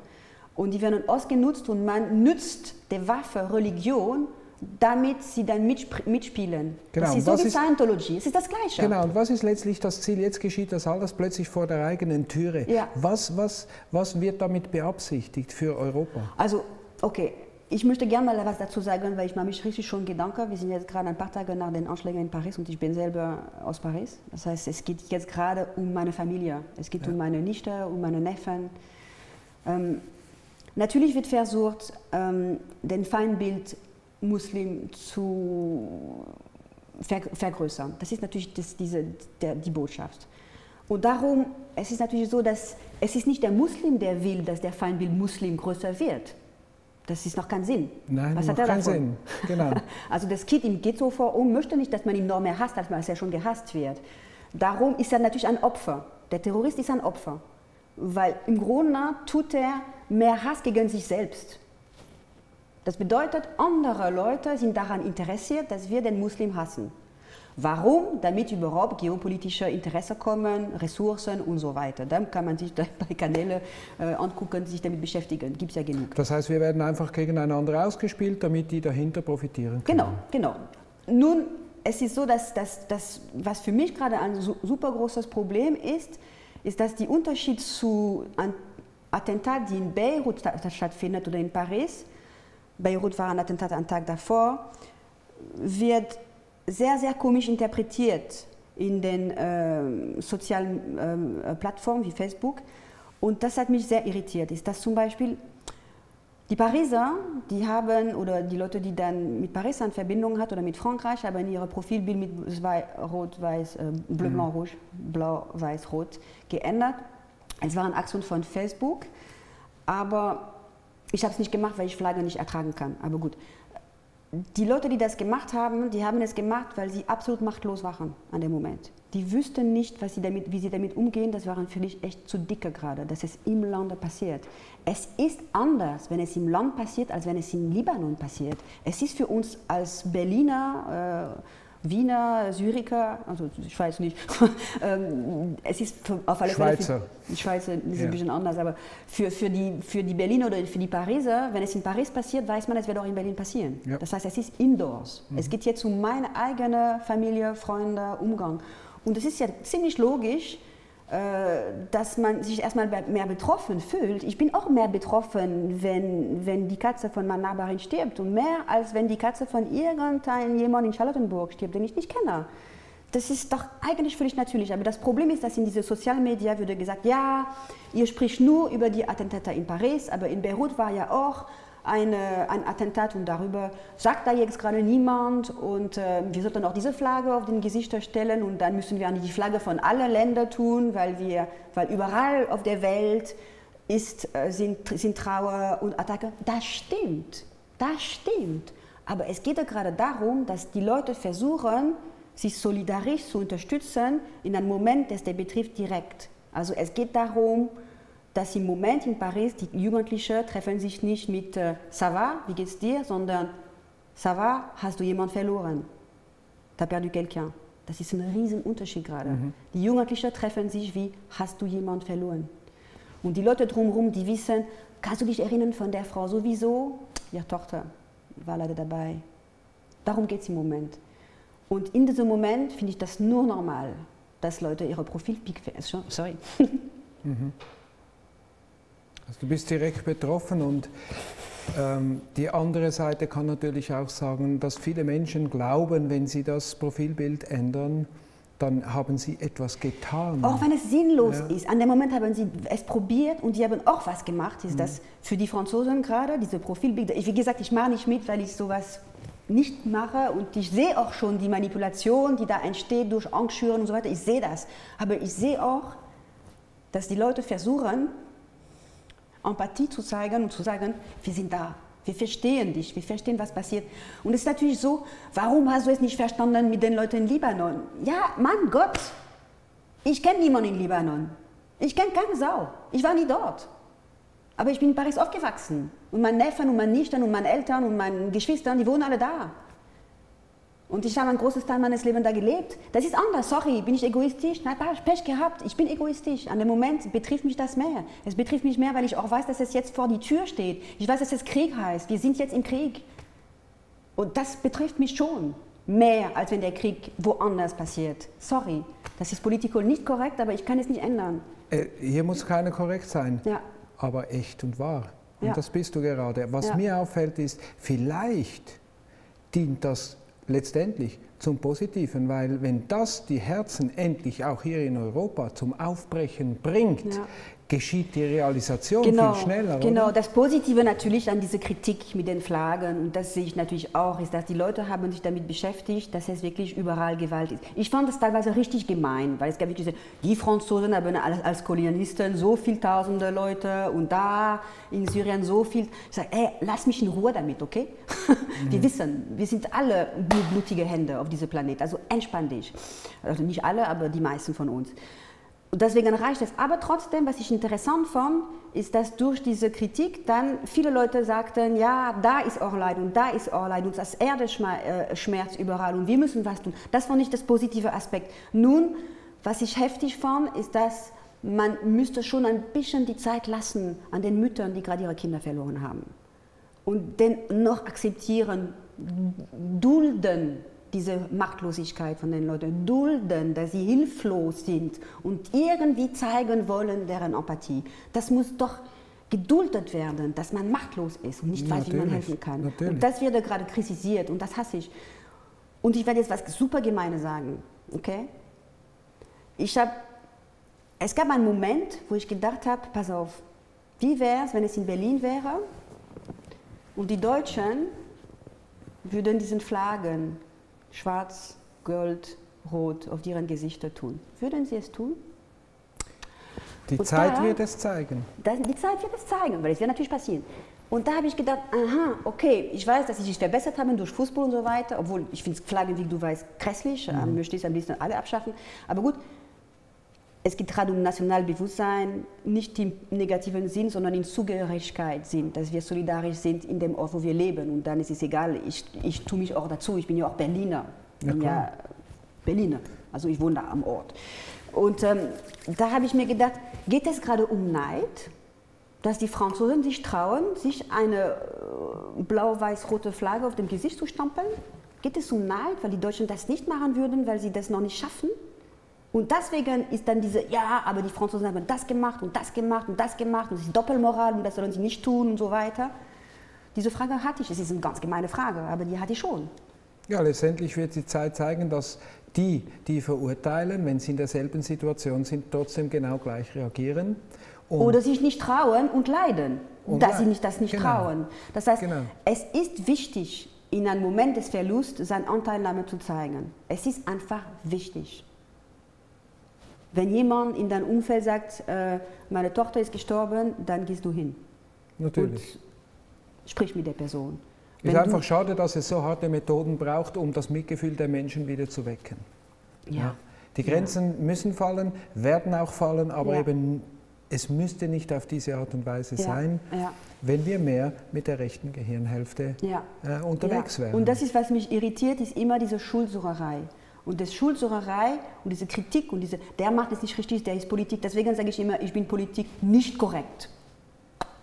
Und die werden ausgenutzt und man nützt die Waffe Religion, damit sie dann mitspr- mitspielen. Genau, Das ist so wie Scientology. Es ist das Gleiche. Genau, und was ist letztlich das Ziel? Jetzt geschieht das alles plötzlich vor der eigenen Türe. Ja. Was, was, was wird damit beabsichtigt für Europa? Also, okay, ich möchte gerne mal was dazu sagen, weil ich mache mich richtig schon Gedanken. Wir sind jetzt gerade ein paar Tage nach den Anschlägen in Paris und ich bin selber aus Paris. Das heißt, es geht jetzt gerade um meine Familie. Es geht um meine Nichte, um meine Neffen. Ähm, natürlich wird versucht, ähm, den Feindbild Muslim zu ver vergrößern. Das ist natürlich das, diese, der, die Botschaft. Und darum, es ist natürlich so, dass es ist nicht der Muslim, der will, dass der Feindbild Muslim größer wird. Das ist noch kein Sinn. Nein, Was hat er keinen? Sinn. Genau. Also das Kind ihm geht so vor, und möchte nicht, dass man ihn noch mehr hasst, als er schon gehasst wird. Darum ist er natürlich ein Opfer. Der Terrorist ist ein Opfer. Weil im Grunde tut er mehr Hass gegen sich selbst. Das bedeutet, andere Leute sind daran interessiert, dass wir den Muslim hassen. Warum? Damit überhaupt geopolitische Interessen kommen, Ressourcen und so weiter. Dann kann man sich bei Kanäle äh, angucken, sich damit beschäftigen. Gibt es ja genug. Das heißt, wir werden einfach gegeneinander ausgespielt, damit die dahinter profitieren können. Genau, genau. Nun, es ist so, dass, dass was für mich gerade ein su- super großes Problem ist, ist, dass der Unterschied zu einem Attentat, die in Beirut sta- stattfindet oder in Paris, Beirut war ein Attentat einen Tag davor, wird sehr, sehr komisch interpretiert in den ähm, sozialen ähm, äh, Plattformen wie Facebook. Und das hat mich sehr irritiert. Ist das zum Beispiel die Pariser, die haben, oder die Leute, die dann mit Paris eine Verbindung hat oder mit Frankreich, haben ihre Profilbild mit zwei, Rot, Weiß, äh, Bleu, Blanc, Rouge, Blau, Weiß, Rot geändert. Es war eine Aktion von Facebook, aber ich habe es nicht gemacht, weil ich Flagge nicht ertragen kann. Aber gut. Die Leute, die das gemacht haben, die haben es gemacht, weil sie absolut machtlos waren an dem Moment. Die wüssten nicht, was sie damit, wie sie damit umgehen. Das waren für mich echt zu dicke gerade, dass es im Lande passiert. Es ist anders, wenn es im Land passiert, als wenn es im Libanon passiert. Es ist für uns als Berliner, äh, Wiener, Syriker, also ich weiß nicht, ähm, es ist auf alle Schweizer. Fälle für, Schweizer ist Ja. ein bisschen anders, aber für, für, die, für die Berliner oder für die Pariser, wenn es in Paris passiert, weiß man, es wird auch in Berlin passieren. Ja. Das heißt, es ist indoors. Es geht jetzt um meine eigene Familie, Freunde, Umgang. Und es ist ja ziemlich logisch, dass man sich erstmal mehr betroffen fühlt. Ich bin auch mehr betroffen, wenn, wenn die Katze von meiner Nachbarin stirbt und mehr als wenn die Katze von irgendjemandem in Charlottenburg stirbt, den ich nicht kenne. Das ist doch eigentlich völlig natürlich. Aber das Problem ist, dass in diese sozialen Medien würde gesagt, ja, ihr spricht nur über die Attentate in Paris, aber in Beirut war ja auch eine, ein Attentat und darüber sagt da jetzt gerade niemand und äh, wir sollten auch diese Flagge auf den Gesichter stellen und dann müssen wir die Flagge von allen Ländern tun, weil, wir, weil überall auf der Welt ist, äh, sind, sind Trauer und Attacke. Das stimmt, das stimmt. Aber es geht ja gerade darum, dass die Leute versuchen, sich solidarisch zu unterstützen in einem Moment, das der betrifft direkt. Also es geht darum, dass im Moment in Paris die Jugendlichen treffen sich nicht mit äh, Ça va, wie geht's dir, sondern Ça va, hast du jemanden verloren? T'as perdu quelqu'un. Das ist ein riesen Unterschied gerade. Die Jugendlichen treffen sich wie Hast du jemanden verloren? Und die Leute drumherum, die wissen, kannst du dich erinnern von der Frau sowieso? Ja, Tochter, war leider dabei. Darum geht es im Moment. Und in diesem Moment finde ich das nur normal, dass Leute ihre Profilpic... Sorry. Also du bist direkt betroffen und ähm, die andere Seite kann natürlich auch sagen, dass viele Menschen glauben, wenn sie das Profilbild ändern, dann haben sie etwas getan. Auch wenn es sinnlos Ja. ist. An dem Moment haben sie es probiert und die haben auch was gemacht. Mhm. Ist das für die Franzosen gerade, diese Profilbilder? Ich, wie gesagt, ich mache nicht mit, weil ich sowas nicht mache und ich sehe auch schon die Manipulation, die da entsteht durch Angstschüren und so weiter. Ich sehe das. Aber ich sehe auch, dass die Leute versuchen, Empathie zu zeigen und zu sagen, wir sind da, wir verstehen dich, wir verstehen, was passiert. Und es ist natürlich so, warum hast du es nicht verstanden mit den Leuten in Libanon? Ja, Mann Gott, ich kenne niemanden in Libanon. Ich kenne keine Sau. Ich war nie dort. Aber ich bin in Paris aufgewachsen. Und meine Neffen und meine Nichten und meine Eltern und meine Geschwister, die wohnen alle da. Und ich habe ein großes Teil meines Lebens da gelebt. Das ist anders, sorry, bin ich egoistisch? Nein, Pech gehabt, ich bin egoistisch. An dem Moment betrifft mich das mehr. Es betrifft mich mehr, weil ich auch weiß, dass es jetzt vor die Tür steht. Ich weiß, dass es Krieg heißt. Wir sind jetzt im Krieg. Und das betrifft mich schon mehr, als wenn der Krieg woanders passiert. Sorry, das ist politisch nicht korrekt, aber ich kann es nicht ändern. Äh, hier muss keiner korrekt sein, Ja. aber echt und wahr. Und Ja. das bist du gerade. Was Ja. mir auffällt, ist, vielleicht dient das letztendlich zum Positiven, weil wenn das die Herzen endlich auch hier in Europa zum Aufbrechen bringt, Ja. Geschieht die Realisation Genau, viel schneller. genau. Oder? Das Positive natürlich an dieser Kritik mit den Flaggen, und das sehe ich natürlich auch, ist, dass die Leute haben sich damit beschäftigt, dass es wirklich überall Gewalt ist. Ich fand das teilweise richtig gemein, weil es gab wirklich diese, die Franzosen haben als, als Kolonialisten so viele tausende Leute und da in Syrien so viel. Ich sage, ey, lass mich in Ruhe damit, okay? Wir wissen, wir sind alle blu- blutige Hände auf diesem Planet, also entspann dich. Also nicht alle, aber die meisten von uns. Und deswegen reicht es. Aber trotzdem, was ich interessant fand, ist, dass durch diese Kritik dann viele Leute sagten, ja, da ist auch Leid und da ist auch Leid und das Erde schma- äh, überall und wir müssen was tun. Das fand ich das positive Aspekt. Nun, was ich heftig fand, ist, dass man müsste schon ein bisschen die Zeit lassen an den Müttern, die gerade ihre Kinder verloren haben. Und den noch akzeptieren, dulden diese Machtlosigkeit von den Leuten, dulden, dass sie hilflos sind und irgendwie zeigen wollen deren Empathie. Das muss doch geduldet werden, dass man machtlos ist und nicht weiß, wie man Natürlich, helfen kann. natürlich. Und das wird gerade kritisiert und das hasse ich. Und ich werde jetzt was super Gemeines sagen, okay? Ich habe, es gab einen Moment, wo ich gedacht habe, pass auf, wie wäre es, wenn es in Berlin wäre und die Deutschen würden diesen Flaggen schwarz, gold, rot auf ihren Gesichter tun. Würden sie es tun? Die Und Zeit da- wird es zeigen. Das, die Zeit wird es zeigen, weil es wird natürlich passieren. Und da habe ich gedacht, aha, okay, ich weiß, dass sie sich verbessert haben durch Fußball und so weiter, obwohl ich finde Flaggen, wie du weißt, grässlich, mhm. möchte ich es am liebsten alle abschaffen. Aber gut, es geht gerade um Nationalbewusstsein, nicht im negativen Sinn, sondern in Zugehörigkeit sind, dass wir solidarisch sind in dem Ort, wo wir leben. Und dann ist es egal, ich, ich tue mich auch dazu, ich bin ja auch Berliner. Ich bin Ja, ja. Berliner, also ich wohne da am Ort. Und ähm, da habe ich mir gedacht, geht es gerade um Neid? Dass die Franzosen sich trauen, sich eine äh, blau-weiß-rote Flagge auf dem Gesicht zu stampeln? Geht es um Neid, weil die Deutschen das nicht machen würden, weil sie das noch nicht schaffen? Und deswegen ist dann diese, ja, aber die Franzosen haben das gemacht und das gemacht und das gemacht und das ist Doppelmoral und das sollen sie nicht tun und so weiter. Diese Frage hatte ich. Es ist eine ganz gemeine Frage, aber die hatte ich schon. Ja, letztendlich wird die Zeit zeigen, dass die, die verurteilen, wenn sie in derselben Situation sind, trotzdem genau gleich reagieren. Oder sich nicht trauen und leiden, Und dass leid- sie nicht das nicht genau. trauen. Das heißt, Genau. es ist wichtig, in einem Moment des Verlusts seine Anteilnahme zu zeigen. Es ist einfach wichtig. Wenn jemand in deinem Umfeld sagt, äh, meine Tochter ist gestorben, dann gehst du hin natürlich. und sprich mit der Person. Es ist einfach du, schade, dass es so harte Methoden braucht, um das Mitgefühl der Menschen wieder zu wecken. ja. Die Grenzen müssen fallen, werden auch fallen, aber Ja. eben es müsste nicht auf diese Art und Weise Ja, sein, ja. wenn wir mehr mit der rechten Gehirnhälfte Ja. äh, unterwegs ja. wären. Und das ist, was mich irritiert, ist immer diese Schuldsucherei. Und das Schuldsucherei und diese Kritik und diese, der macht es nicht richtig, der ist Politik. Deswegen sage ich immer, ich bin Politik nicht korrekt.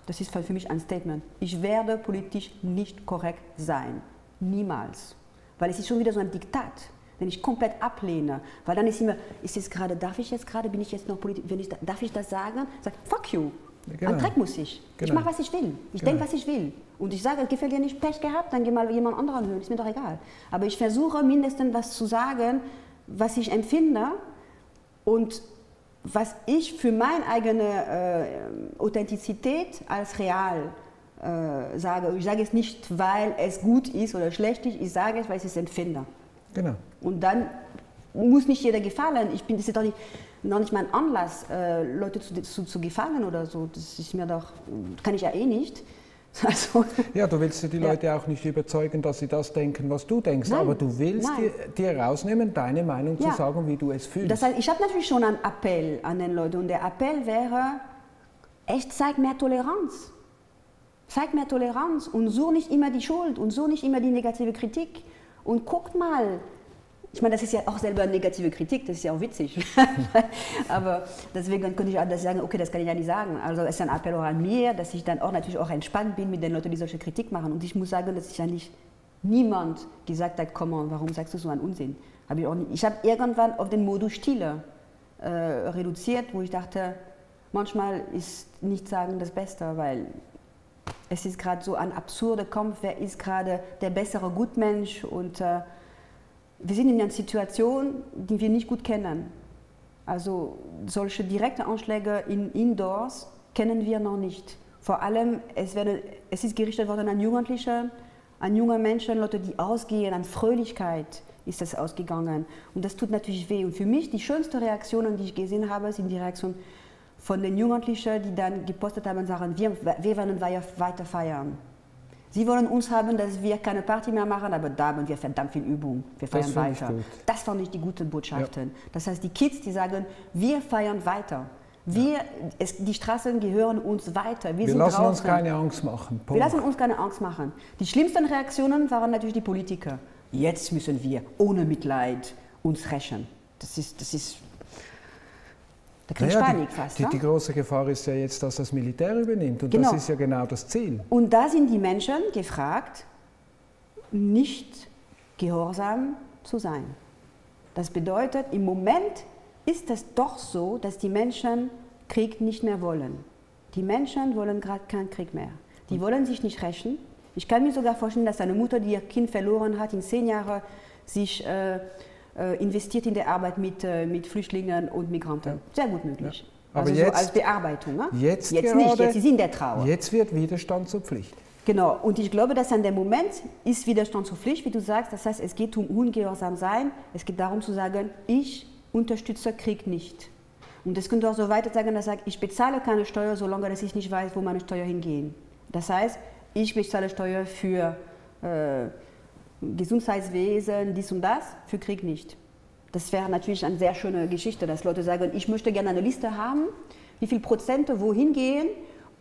Das ist für mich ein Statement. Ich werde politisch nicht korrekt sein. Niemals. Weil es ist schon wieder so ein Diktat, den ich komplett ablehne. Weil dann ist immer, ist es gerade, darf ich jetzt gerade, bin ich jetzt noch Politik, wenn ich, darf ich das sagen? Sag, fuck you. Genau. Ein Dreck muss ich. Ich Genau. mache, was ich will. Ich Genau. denke, was ich will. Und ich sage, gefällt dir nicht, Pech gehabt, dann geh mal jemand anderen hören, ist mir doch egal. Aber ich versuche mindestens was zu sagen, was ich empfinde und was ich für meine eigene äh, Authentizität als real äh, sage. Ich sage es nicht, weil es gut ist oder schlecht ist, ich sage es, weil ich es empfinde. genau. Und dann muss nicht jeder gefallen. Ich bin, das ist doch nicht, noch nicht mein Anlass, äh, Leute zu, zu, zu gefallen oder so. Das ist mir doch, kann ich ja eh nicht. Also, Ja, du willst ja die Ja. Leute auch nicht überzeugen, dass sie das denken, was du denkst, Nein, aber du willst dir, dir rausnehmen, deine Meinung Ja. zu sagen, wie du es fühlst. das heißt, ich habe natürlich schon einen Appell an den Leuten und der Appell wäre, echt zeig mehr Toleranz. Zeig mehr Toleranz und such nicht immer die Schuld und such nicht immer die negative Kritik. Und guckt mal, ich meine, das ist ja auch selber eine negative Kritik, das ist ja auch witzig. Aber deswegen könnte ich das sagen, okay, das kann ich ja nicht sagen. Also es ist ein Appell auch an mir, dass ich dann auch natürlich auch entspannt bin mit den Leuten, die solche Kritik machen. Und ich muss sagen, dass ich eigentlich niemand gesagt hat, komm warum sagst du so einen Unsinn? Hab ich ich habe irgendwann auf den Modus Stille äh, reduziert, wo ich dachte, manchmal ist nicht sagen das Beste, weil es ist gerade so ein absurder Kampf, wer ist gerade der bessere Gutmensch und äh, wir sind in einer Situation, die wir nicht gut kennen. Also solche direkten Anschläge in Indoors kennen wir noch nicht. Vor allem, es, werde, es ist gerichtet worden an Jugendliche, an junge Menschen, Leute, die ausgehen, an Fröhlichkeit ist das ausgegangen. Und das tut natürlich weh. Und für mich, die schönsten Reaktionen, die ich gesehen habe, sind die Reaktionen von den Jugendlichen, die dann gepostet haben und sagen, wir, wir werden weiter feiern. Sie wollen uns haben, dass wir keine Party mehr machen, aber da haben wir verdammt viel Übung. Wir feiern das weiter. Das fand ich die guten Botschaften. Ja. Das heißt, die Kids, die sagen, wir feiern weiter. Wir, ja. es, die Straßen gehören uns weiter. Wir, wir lassen draußen. uns keine Angst machen. Punkt. Wir lassen uns keine Angst machen. Die schlimmsten Reaktionen waren natürlich die Politiker. Jetzt müssen wir ohne Mitleid uns rächen. Das ist, das ist kriegt naja, fast. Die, ne? die, große Gefahr ist ja jetzt, dass das Militär übernimmt. Und genau. das ist ja genau das Ziel. Und da sind die Menschen gefragt, nicht gehorsam zu sein. Das bedeutet, im Moment ist es doch so, dass die Menschen Krieg nicht mehr wollen. Die Menschen wollen gerade keinen Krieg mehr. Die wollen sich nicht rächen. Ich kann mir sogar vorstellen, dass eine Mutter, die ihr Kind verloren hat, in zehn Jahren sich äh, investiert in der Arbeit mit, äh, mit Flüchtlingen und Migranten. Sehr gut möglich. Ja. Aber also jetzt, so als Bearbeitung. Ne? Jetzt, jetzt gerade, nicht, jetzt ist in der Trauer. Jetzt wird Widerstand zur Pflicht. Genau, und ich glaube, dass an dem Moment ist Widerstand zur Pflicht, wie du sagst. Das heißt, es geht um ungehorsam sein. Es geht darum zu sagen, ich unterstütze Krieg nicht. Und das könnte auch so weiter sagen, dass ich sage, ich bezahle keine Steuer, solange dass ich nicht weiß, wo meine Steuer hingehen. Das heißt, ich bezahle Steuer für äh, Gesundheitswesen, dies und das, für Krieg nicht. Das wäre natürlich eine sehr schöne Geschichte, dass Leute sagen, ich möchte gerne eine Liste haben, wie viele Prozente wohin gehen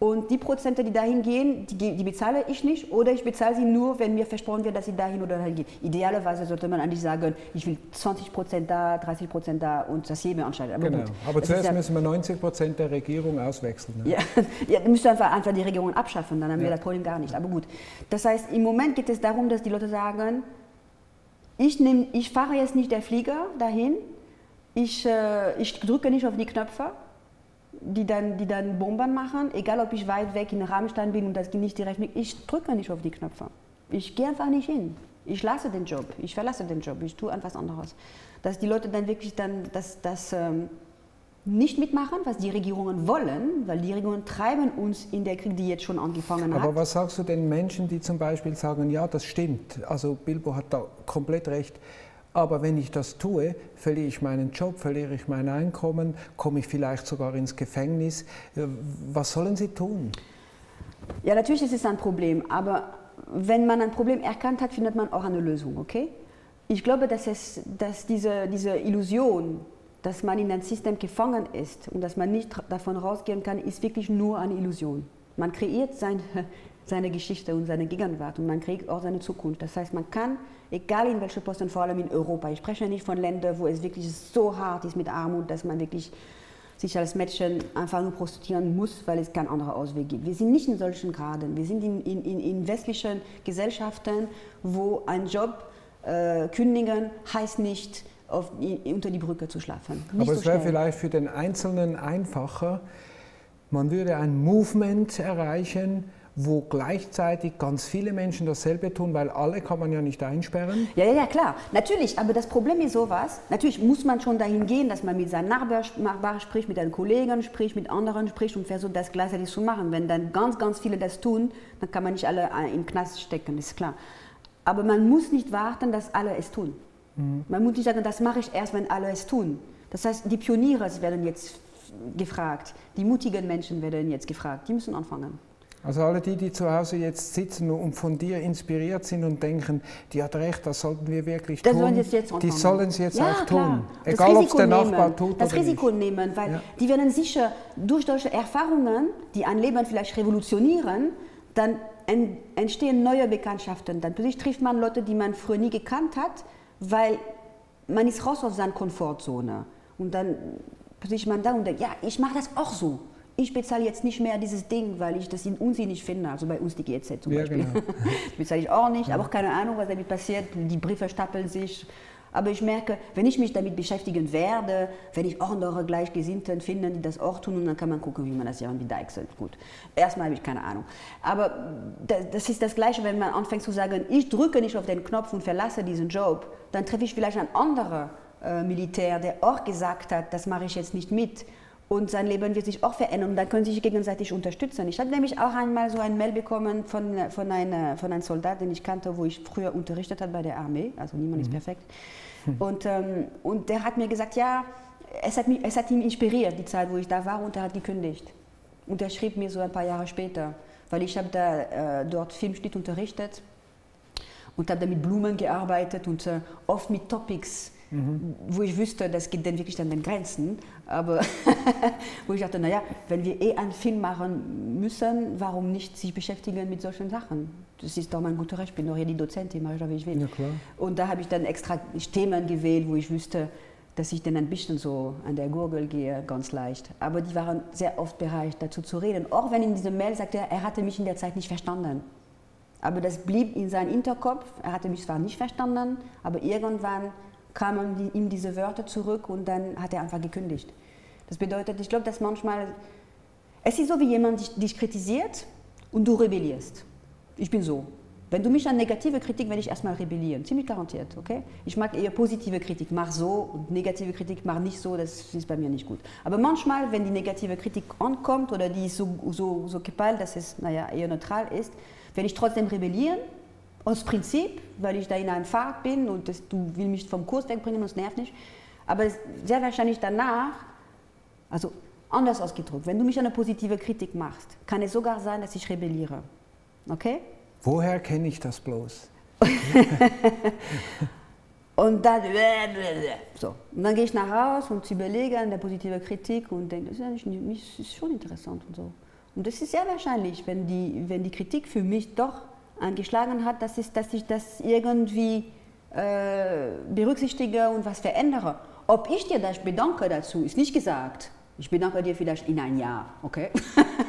und die Prozente, die dahin gehen, die, die, bezahle ich nicht oder ich bezahle sie nur, wenn mir versprochen wird, dass sie dahin oder dahin gehen. Idealerweise sollte man eigentlich sagen, ich will 20 Prozent da, 30 Prozent da und das jedem entscheidet. Aber genau, gut, aber zuerst ja, müssen wir 90 Prozent der Regierung auswechseln. Ne? Ja, ja, dann müsste einfach, einfach die Regierung abschaffen, dann haben ja. wir das Problem gar nicht. Aber gut, das heißt, im Moment geht es darum, dass die Leute sagen, ich, nehm, ich fahre jetzt nicht der Flieger dahin, ich, äh, ich drücke nicht auf die Knöpfe, die dann, die dann Bomben machen, egal ob ich weit weg in Rammstein bin und das nicht direkt mit, ich drücke nicht auf die Knöpfe. Ich gehe einfach nicht hin. Ich lasse den Job, ich verlasse den Job, ich tue etwas anderes. Dass die Leute dann wirklich dann das, das ähm, nicht mitmachen, was die Regierungen wollen, weil die Regierungen treiben uns in der Krieg, die jetzt schon angefangen hat. Aber was sagst du den Menschen, die zum Beispiel sagen, ja, das stimmt, also Bilbo hat da komplett recht, aber wenn ich das tue, verliere ich meinen Job, verliere ich mein Einkommen, komme ich vielleicht sogar ins Gefängnis. Was sollen sie tun? Ja, natürlich ist es ein Problem, aber wenn man ein Problem erkannt hat, findet man auch eine Lösung, okay? Ich glaube, dass, es, dass diese, diese Illusion, dass man in ein System gefangen ist und dass man nicht davon rausgehen kann, ist wirklich nur eine Illusion. Man kreiert sein, seine Geschichte und seine Gegenwart und man kreiert auch seine Zukunft. Das heißt, man kann egal in welcher Posten, vor allem in Europa. Ich spreche nicht von Ländern, wo es wirklich so hart ist mit Armut, dass man wirklich sich als Mädchen einfach nur prostituieren muss, weil es keinen anderen Ausweg gibt. Wir sind nicht in solchen Graden. Wir sind in, in, in westlichen Gesellschaften, wo ein Job äh, kündigen heißt nicht, auf, unter die Brücke zu schlafen. Nicht Aber so es wäre vielleicht für den Einzelnen einfacher, man würde ein Movement erreichen, wo gleichzeitig ganz viele Menschen dasselbe tun, weil alle kann man ja nicht einsperren? Ja, ja, ja, klar. Natürlich, aber das Problem ist sowas. Natürlich muss man schon dahin gehen, dass man mit seinen Nachbarn spricht, mit seinen Kollegen spricht, mit anderen spricht und versucht, das gleichzeitig zu machen. Wenn dann ganz, ganz viele das tun, dann kann man nicht alle in den Knast stecken, ist klar. Aber man muss nicht warten, dass alle es tun. Mhm. Man muss nicht sagen, das mache ich erst, wenn alle es tun. Das heißt, die Pioniere werden jetzt gefragt, die mutigen Menschen werden jetzt gefragt, die müssen anfangen. Also alle die, die zu Hause jetzt sitzen und von dir inspiriert sind und denken, die hat recht, das sollten wir wirklich Das tun, die sollen es jetzt ja, auch klar. tun. Das Egal, ob es Risiko der Nachbar nehmen, tut Das oder Risiko nicht. nehmen, weil Ja. die werden sicher durch solche Erfahrungen, die ein Leben vielleicht revolutionieren, dann en- entstehen neue Bekanntschaften. Dann plötzlich trifft man Leute, die man früher nie gekannt hat, weil man ist raus aus seiner Komfortzone. Und dann plötzlich man da und denkt, ja, ich mache das auch so. Ich bezahle jetzt nicht mehr dieses Ding, weil ich das in unsinnig finde. Also bei uns die GZ zum Ja, Beispiel. genau. Das bezahle ich auch nicht, aber auch keine Ahnung, was damit passiert. Die Briefe stapeln sich. Aber ich merke, wenn ich mich damit beschäftigen werde, werde ich auch andere Gleichgesinnten finden, die das auch tun und dann kann man gucken, wie man das irgendwie deichselt. Gut, erstmal habe ich keine Ahnung. Aber da- das ist das Gleiche, wenn man anfängt zu sagen, ich drücke nicht auf den Knopf und verlasse diesen Job, dann treffe ich vielleicht einen anderen äh, Militär, der auch gesagt hat, das mache ich jetzt nicht mit. Und sein Leben wird sich auch verändern und dann können sie sich gegenseitig unterstützen. Ich hatte nämlich auch einmal so ein Mail bekommen von, von, einer, von einem Soldat, den ich kannte, wo ich früher unterrichtet habe bei der Armee. Also niemand ist perfekt. Und, ähm, und der hat mir gesagt, ja, es hat, mich, es hat ihn inspiriert, die Zeit, wo ich da war und er hat gekündigt. Und er schrieb mir so ein paar Jahre später, weil ich habe da äh, dort Filmschnitt unterrichtet und habe da mit Blumen gearbeitet und äh, oft mit Topics, wo ich wüsste, das geht dann wirklich an den Grenzen. Aber wo ich dachte, naja, wenn wir eh einen Film machen müssen, warum nicht sich beschäftigen mit solchen Sachen? Das ist doch mein guter Recht, ich bin doch hier die Dozentin, mache ich doch, wie ich will. Ja. Und da habe ich dann extra Themen gewählt, wo ich wüsste, dass ich dann ein bisschen so an der Gurgel gehe, ganz leicht. Aber die waren sehr oft bereit, dazu zu reden. Auch wenn in diesem Mail sagte er, er hatte mich in der Zeit nicht verstanden. Aber das blieb in seinem Hinterkopf. Er hatte mich zwar nicht verstanden, aber irgendwann kamen ihm diese Wörter zurück und dann hat er einfach gekündigt. Das bedeutet, ich glaube, dass manchmal, es ist so wie jemand dich, dich kritisiert und du rebellierst. Ich bin so. Wenn du mich an negative Kritik, werde ich erstmal rebellieren. Ziemlich garantiert, okay? Ich mag eher positive Kritik, mach so und negative Kritik, mach nicht so, das ist bei mir nicht gut. Aber manchmal, wenn die negative Kritik ankommt oder die ist so, so, so gepeilt, dass es naja, eher neutral ist, werde ich trotzdem rebellieren. Aus Prinzip, weil ich da in einem Fahrt bin und das, du willst mich vom Kurs wegbringen und es nervt nicht. Aber sehr wahrscheinlich danach, also anders ausgedrückt, wenn du mich eine positive Kritik machst, kann es sogar sein, dass ich rebelliere. Okay? Woher kenne ich das bloß? Und dann, so. und dann gehe ich nach Hause und überlege an der positiven Kritik und denke, das ist, ja nicht, nicht, das ist schon interessant und so. Und das ist sehr wahrscheinlich, wenn die, wenn die Kritik für mich doch angeschlagen hat, dass, ist, dass ich das irgendwie äh, berücksichtige und was verändere. Ob ich dir das bedanke dazu, ist nicht gesagt. Ich bedanke dir vielleicht in ein Jahr, okay?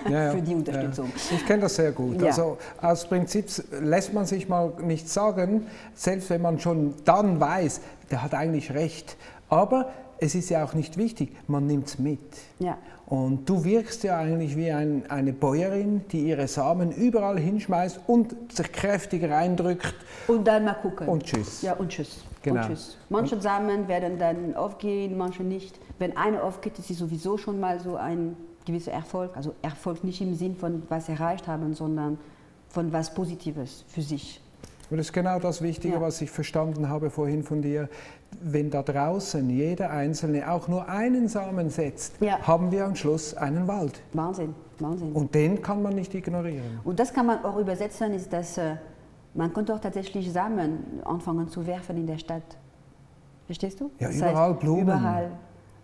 Ja, ja, Für die Unterstützung. Ja. Ich kenne das sehr gut. Also aus Prinzip lässt man sich mal nicht sagen, selbst wenn man schon dann weiß, der hat eigentlich recht. Aber es ist ja auch nicht wichtig, man nimmt es mit. Ja. Und du wirkst ja eigentlich wie ein, eine Bäuerin, die ihre Samen überall hinschmeißt und sich kräftig reindrückt. Und dann mal gucken. Und tschüss. Ja, und tschüss. Genau. Und tschüss. Manche Samen werden dann aufgehen, manche nicht. Wenn eine aufgeht, ist sie sowieso schon mal so ein gewisser Erfolg. Also Erfolg nicht im Sinn von was erreicht haben, sondern von was Positives für sich. Und das ist genau das Wichtige, Ja. was ich verstanden habe vorhin von dir. Wenn da draußen jeder Einzelne auch nur einen Samen setzt, Ja. haben wir am Schluss einen Wald. Wahnsinn, Wahnsinn. Und den kann man nicht ignorieren. Und das kann man auch übersetzen, ist, dass äh, man könnte auch tatsächlich Samen anfangen zu werfen in der Stadt. Verstehst du? Ja, Das überall Blumen. Überall.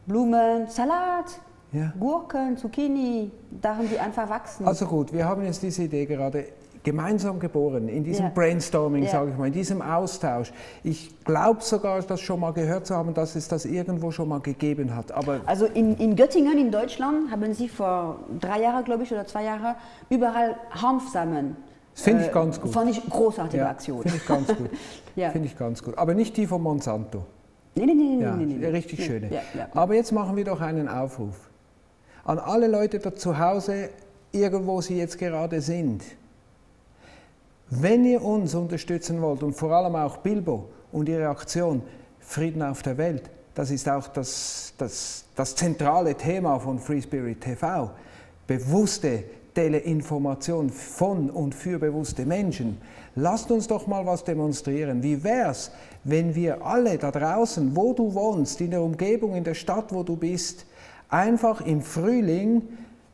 Blumen, Salat, Ja. Gurken, Zucchini, darin die einfach wachsen. Also gut, wir haben jetzt diese Idee gerade gemeinsam geboren, in diesem Ja. Brainstorming, Ja. sage ich mal, in diesem Austausch. Ich glaube sogar, das schon mal gehört zu haben, dass es das irgendwo schon mal gegeben hat. Aber Also in, in Göttingen in Deutschland haben sie vor drei Jahren, glaube ich, oder zwei Jahren überall Hanfsamen. Das finde ich äh, ganz gut. Fand ich großartige ja, Aktion. finde ich ganz gut. Ja. Finde ich ganz gut. Aber nicht die von Monsanto. Nee, nee, nee, Ja, nee, nee, nee. richtig schöne. Ja. Aber jetzt machen wir doch einen Aufruf an alle Leute da zu Hause, irgendwo sie jetzt gerade sind. Wenn ihr uns unterstützen wollt und vor allem auch Bilbo und ihre Aktion Frieden auf der Welt, das ist auch das, das, das zentrale Thema von Free Spirit TV. Bewusste Teleinformation von und für bewusste Menschen. Lasst uns doch mal was demonstrieren. Wie wär's, wenn wir alle da draußen, wo du wohnst, in der Umgebung, in der Stadt, wo du bist, einfach im Frühling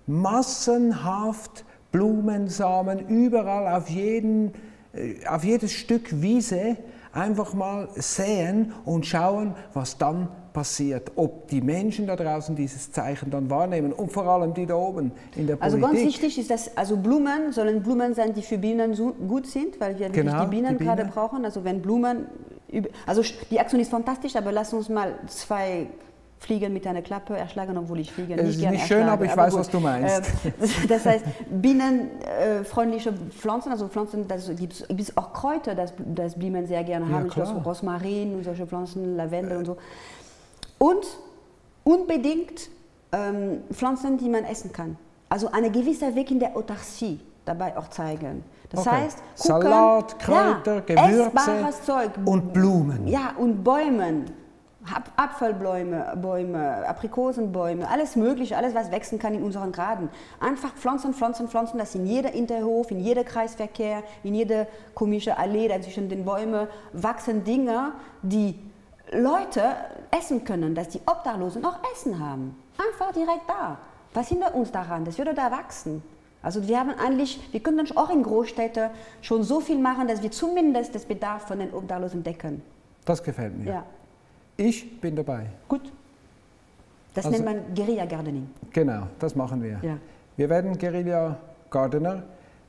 massenhaft Blumensamen, überall auf, jeden, äh, auf jedes Stück Wiese einfach mal säen und schauen, was dann passiert, ob die Menschen da draußen dieses Zeichen dann wahrnehmen und vor allem die da oben in der Also Politik. ganz wichtig ist, dass also Blumen sollen Blumen sein, die für Bienen so gut sind, weil wir Genau, die Bienen die gerade brauchen. Also wenn Blumen, also die Aktion ist fantastisch, aber lass uns mal zwei Fliegen mit einer Klappe erschlagen, obwohl ich Fliegen Es nicht ist gerne nicht schön, erschlage. aber ich weiß, gut. was du meinst. Äh, das heißt, bienenfreundliche Pflanzen, also Pflanzen, da gibt es auch Kräuter, das, das Bienen sehr gerne Ja, haben. Weiß, klar. Rosmarin und solche Pflanzen, Lavendel und so. Und unbedingt ähm, Pflanzen, die man essen kann. Also eine gewisse Weg in der Autarcie dabei auch zeigen. Das Okay. heißt, gucken, Salat, Kräuter, ja, Gewürze essbares Zeug. und Blumen. Ja, und Bäumen. Ap- Apfelbäume, Bäume, Aprikosenbäume, alles Mögliche, alles, was wachsen kann in unseren Graden. Einfach pflanzen, pflanzen, pflanzen, dass in jeder Interhof, in jeder Kreisverkehr, in jeder komische Allee da zwischen den Bäumen wachsen Dinge, die Leute essen können, dass die Obdachlosen auch Essen haben. Einfach direkt da. Was hindert uns daran? Das würde da wachsen. Also wir haben eigentlich, wir können auch in Großstädten schon so viel machen, dass wir zumindest das Bedarf von den Obdachlosen decken. Das gefällt mir. Ja, Ich bin dabei. gut. Das Also- nennt man Guerilla Gardening. Genau, das machen wir. Ja. Wir werden Guerilla Gardener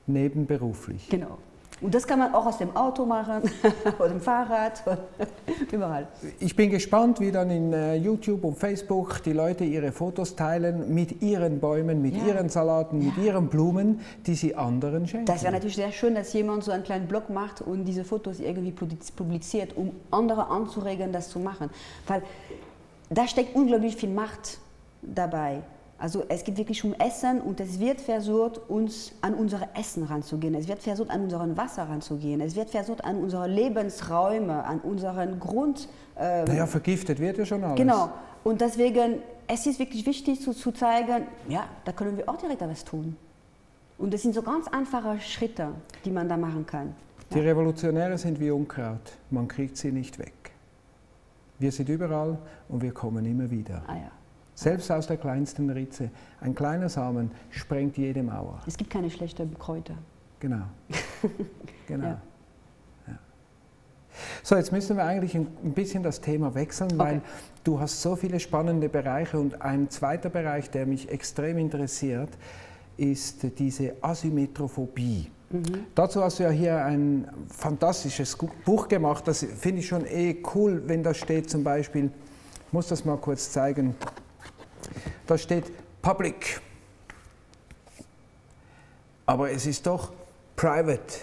nebenberuflich. Genau. Und das kann man auch aus dem Auto machen, oder dem Fahrrad, überall. Ich bin gespannt, wie dann in äh, YouTube und Facebook die Leute ihre Fotos teilen mit ihren Bäumen, mit Ja. ihren Salaten, mit ihren Blumen, die sie anderen schenken. Das wäre natürlich sehr schön, dass jemand so einen kleinen Blog macht und diese Fotos irgendwie publiz- publiziert, um andere anzuregen, das zu machen. Weil da steckt unglaublich viel Macht dabei. Also es geht wirklich um Essen und es wird versucht, uns an unser Essen ranzugehen. Es wird versucht, an unseren Wasser ranzugehen. Es wird versucht, an unsere Lebensräume, an unseren Grund. ähm, naja, vergiftet wird ja schon alles. Genau. Und deswegen, es ist wirklich wichtig zu, zu zeigen, ja, da können wir auch direkt etwas tun. Und das sind so ganz einfache Schritte, die man da machen kann. Die Revolutionäre sind wie Unkraut, man kriegt sie nicht weg. Wir sind überall und wir kommen immer wieder. Ah ja. Selbst aus der kleinsten Ritze. Ein kleiner Samen sprengt jede Mauer. Es gibt keine schlechten Kräuter. Genau. genau. Ja. Ja. So, jetzt müssen wir eigentlich ein bisschen das Thema wechseln, weil Okay. du hast so viele spannende Bereiche und ein zweiter Bereich, der mich extrem interessiert, ist diese Asymmetrophobie. Dazu hast du ja hier ein fantastisches Buch gemacht, das finde ich schon eh cool, wenn da steht zum Beispiel, ich muss das mal kurz zeigen, da steht Public, aber es ist doch Private.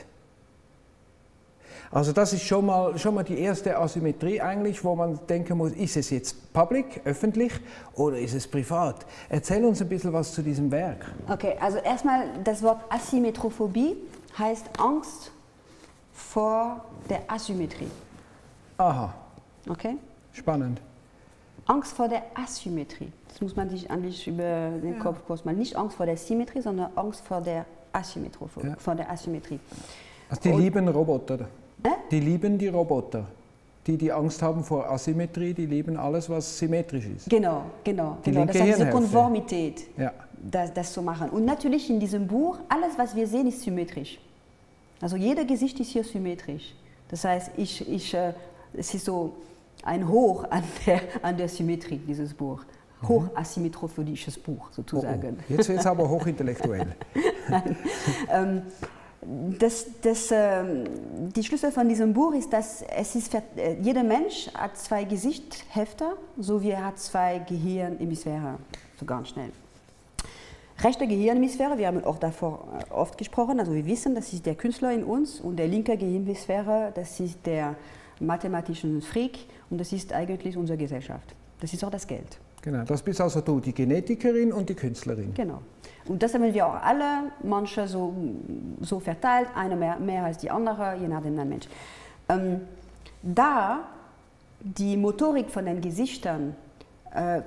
Also das ist schon mal, schon mal die erste Asymmetrie eigentlich, wo man denken muss, ist es jetzt public, öffentlich oder ist es privat? Erzähl uns ein bisschen was zu diesem Werk. Okay, also erstmal das Wort Asymmetrophobie heißt Angst vor der Asymmetrie. Aha, Okay? spannend. Angst vor der Asymmetrie. Das muss man sich eigentlich über den Kopf kurz mal. Nicht Angst vor der Symmetrie, sondern Angst vor der Asymmetrophobie. Ja. Vor der Asymmetrie. Also die Und- lieben Roboter. Hä? Die lieben die Roboter. Die, die Angst haben vor Asymmetrie, die lieben alles, was symmetrisch ist. Genau, genau. Die genau. Das heißt, diese. Konformität, Ja. das, das zu machen. Und natürlich in diesem Buch, alles, was wir sehen, ist symmetrisch. Also jeder Gesicht ist hier symmetrisch. Das heißt, ich, ich, äh, es ist so ein Hoch an der, an der Symmetrie, dieses Buch. Hochasymmetrophobisches Buch Mhm. Oh, oh. sozusagen. Jetzt wird es aber hochintellektuell. Ähm, das, das, ähm, die Schlüssel von diesem Buch ist, dass es ist, äh, jeder Mensch hat zwei Gesichtshälfte, so wie er hat zwei Gehirnhemisphäre, so ganz schnell. Rechte Gehirnhemisphäre, wir haben auch davor äh, oft gesprochen, also wir wissen, das ist der Künstler in uns und der linke Gehirnhemisphäre, das ist der mathematische Freak und das ist eigentlich unsere Gesellschaft. Das ist auch das Geld. Genau, das bist also du, die Genetikerin und die Künstlerin. Genau. Und das haben wir auch alle, manche so, so verteilt, eine mehr, mehr als die andere, je nachdem der Mensch. Ähm, da die Motorik von den Gesichtern äh,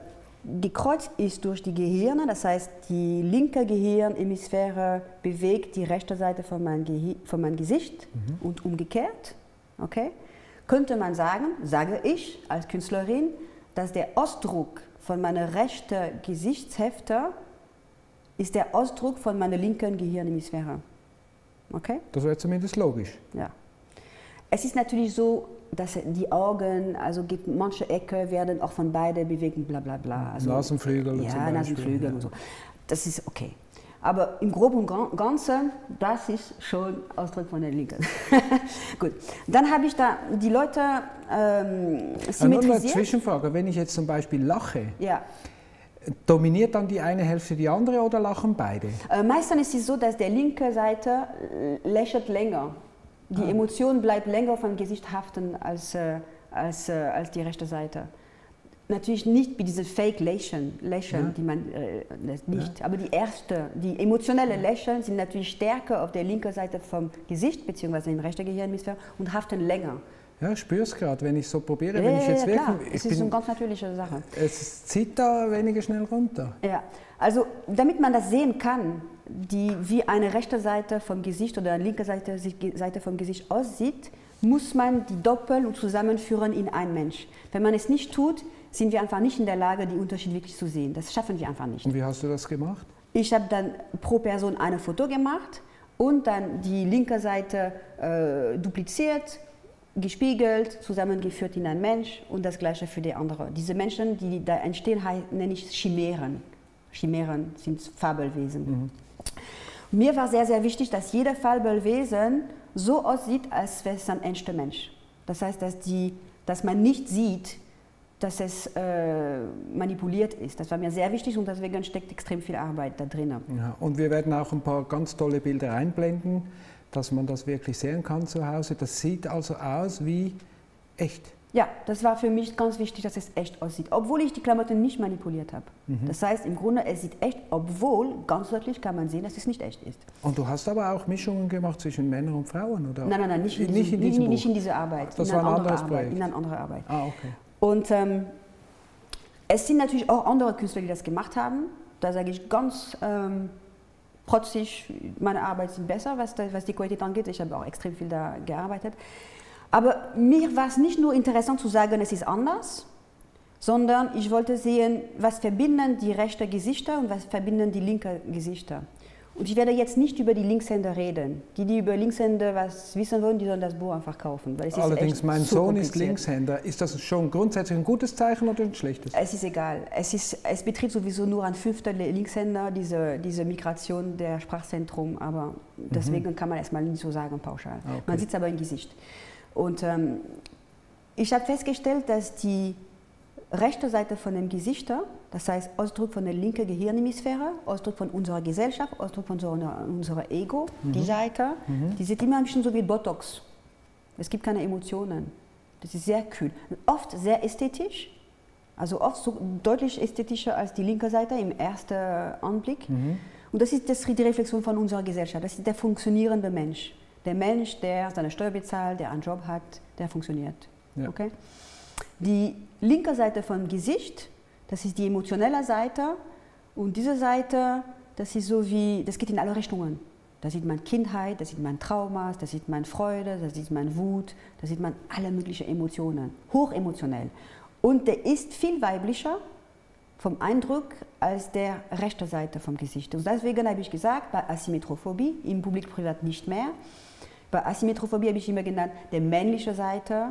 gekreuzt ist durch die Gehirne, das heißt, die linke Gehirnhemisphäre bewegt die rechte Seite von meinem, Gehi von meinem Gesicht und umgekehrt, okay? könnte man sagen, sage ich als Künstlerin, dass der Ausdruck von meiner rechten Gesichtshälfte ist der Ausdruck von meiner linken Gehirnhemisphäre. Okay? Das wäre zumindest logisch. Ja. Es ist natürlich so, dass die Augen, also gibt manche Ecke werden auch von beiden bewegt, bla bla bla. Also, Nasenflügel ja. Nasenflügel ja. und so. Das ist okay. Aber im Groben und Gan- Ganzen, das ist schon Ausdruck von der Linken. Gut, dann habe ich da die Leute ähm, Äh, Nur eine symmetrisiert. Zwischenfrage, wenn ich jetzt zum Beispiel lache, Ja. dominiert dann die eine Hälfte die andere oder lachen beide? Äh, meistens ist es so, dass der linke Seite äh, lächelt länger. Die Emotion bleibt länger vom Gesicht haften als, äh, als, äh, als die rechte Seite. Natürlich nicht wie diese Fake-Lächeln, Lächeln, Ja. die man äh, das nicht. Aber die erste, die emotionelle Lächeln sind natürlich stärker auf der linken Seite vom Gesicht beziehungsweise im rechten Gehirnhemisphäre und haften länger. Ja, ich spüre es gerade, wenn ich so probiere, Ja, wenn ja, ich jetzt ja, klar. wirklich, Es ist eine bin, ganz natürliche Sache. es zieht da weniger schnell runter. Ja, also damit man das sehen kann, die, wie eine rechte Seite vom Gesicht oder eine linke Seite, Seite vom Gesicht aussieht, muss man die doppeln und zusammenführen in einen Mensch. Wenn man es nicht tut, sind wir einfach nicht in der Lage, die Unterschiede wirklich zu sehen. Das schaffen wir einfach nicht. Und wie hast du das gemacht? Ich habe dann pro Person ein Foto gemacht und dann die linke Seite äh, dupliziert, gespiegelt, zusammengeführt in einen Mensch und das gleiche für die andere. Diese Menschen, die da entstehen, nenne ich Chimären. Chimären sind Fabelwesen. Mir war sehr, sehr wichtig, dass jeder Fabelwesen so aussieht, als wäre es ein echter Mensch. Das heißt, dass, die, dass man nicht sieht, dass es äh, manipuliert ist. Das war mir sehr wichtig und deswegen steckt extrem viel Arbeit da drin. Ja, und wir werden auch ein paar ganz tolle Bilder einblenden, dass man das wirklich sehen kann zu Hause. Das sieht also aus wie echt. Ja, das war für mich ganz wichtig, dass es echt aussieht, obwohl ich die Klamotten nicht manipuliert habe. Das heißt, im Grunde, es sieht echt, obwohl ganz deutlich kann man sehen, dass es nicht echt ist. Und du hast aber auch Mischungen gemacht zwischen Männern und Frauen, oder? Nein, nein, nein, nicht in, Nicht diesem, in nicht, nicht Buch. in dieser Arbeit. Das in war ein eine andere anderes Arbeit, Projekt. In eine andere Arbeit. Ah, okay. Und ähm, es sind natürlich auch andere Künstler, die das gemacht haben. Da sage ich ganz ähm, protzig, meine Arbeit ist besser, was, da, was die Qualität angeht. Ich habe auch extrem viel da gearbeitet. Aber mir war es nicht nur interessant zu sagen, es ist anders, sondern ich wollte sehen, was verbinden die rechten Gesichter und was verbinden die linken Gesichter. Und ich werde jetzt nicht über die Linkshänder reden. Die, die über Linkshänder was wissen wollen, die sollen das Buch einfach kaufen. Allerdings, mein so Sohn ist. Linkshänder. Ist das schon grundsätzlich ein gutes Zeichen oder ein schlechtes? Es ist egal. Es, ist, es betrifft sowieso nur ein Fünftel der Linkshänder, diese, diese Migration der Sprachzentrum. Aber deswegen kann man erstmal nicht so sagen pauschal. Ah, okay. Man sieht es aber im Gesicht. Und ähm, ich habe festgestellt, dass die rechte Seite von dem Gesicht, das heißt Ausdruck von der linken Gehirnhemisphäre, Ausdruck von unserer Gesellschaft, Ausdruck von unserer, unserer Ego, die Seite, die sieht immer ein bisschen so wie Botox. Es gibt keine Emotionen. Das ist sehr kühl. Oft sehr ästhetisch, also oft so deutlich ästhetischer als die linke Seite im ersten Anblick. Und das ist, das ist die Reflexion von unserer Gesellschaft. Das ist der funktionierende Mensch. Der Mensch, der seine Steuer bezahlt, der einen Job hat, der funktioniert. Ja. Okay? Die linke Seite vom Gesicht, das ist die emotionelle Seite. Und diese Seite, das ist so wie, das geht in alle Richtungen. Da sieht man Kindheit, da sieht man Traumas, da sieht man Freude, da sieht man Wut, da sieht man alle möglichen Emotionen. Hochemotionell. Und der ist viel weiblicher vom Eindruck als der rechte Seite vom Gesicht. Und deswegen habe ich gesagt, bei Asymmetrophobie, im Publik-Privat nicht mehr. Bei Asymmetrophobie habe ich immer genannt, der männliche Seite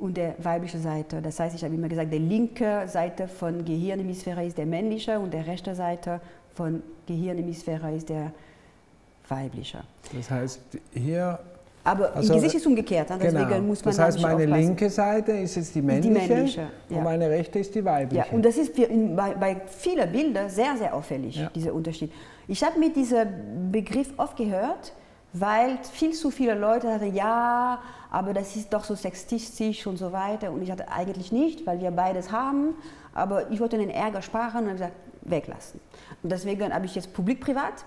und der weibliche Seite. Das heißt, ich habe immer gesagt, der linke Seite von Gehirnhemisphäre ist der männliche und der rechte Seite von Gehirnhemisphäre ist der weibliche. Das heißt, hier. Aber Also, im Gesicht ist umgekehrt, ne? deswegen Genau. muss man Das heißt, meine aufpassen. linke Seite ist jetzt die die männliche, männliche, ja. und meine rechte ist die Ja, weibliche. und das ist in, bei, bei vielen Bildern sehr, sehr auffällig, Ja. dieser Unterschied. Ich habe mit diesem Begriff oft gehört, weil viel zu viele Leute sagten, ja, aber das ist doch so sexistisch und so weiter. Und ich hatte eigentlich nicht, weil wir beides haben. Aber ich wollte den Ärger sparen und habe gesagt, weglassen. Und deswegen habe ich jetzt publik-privat.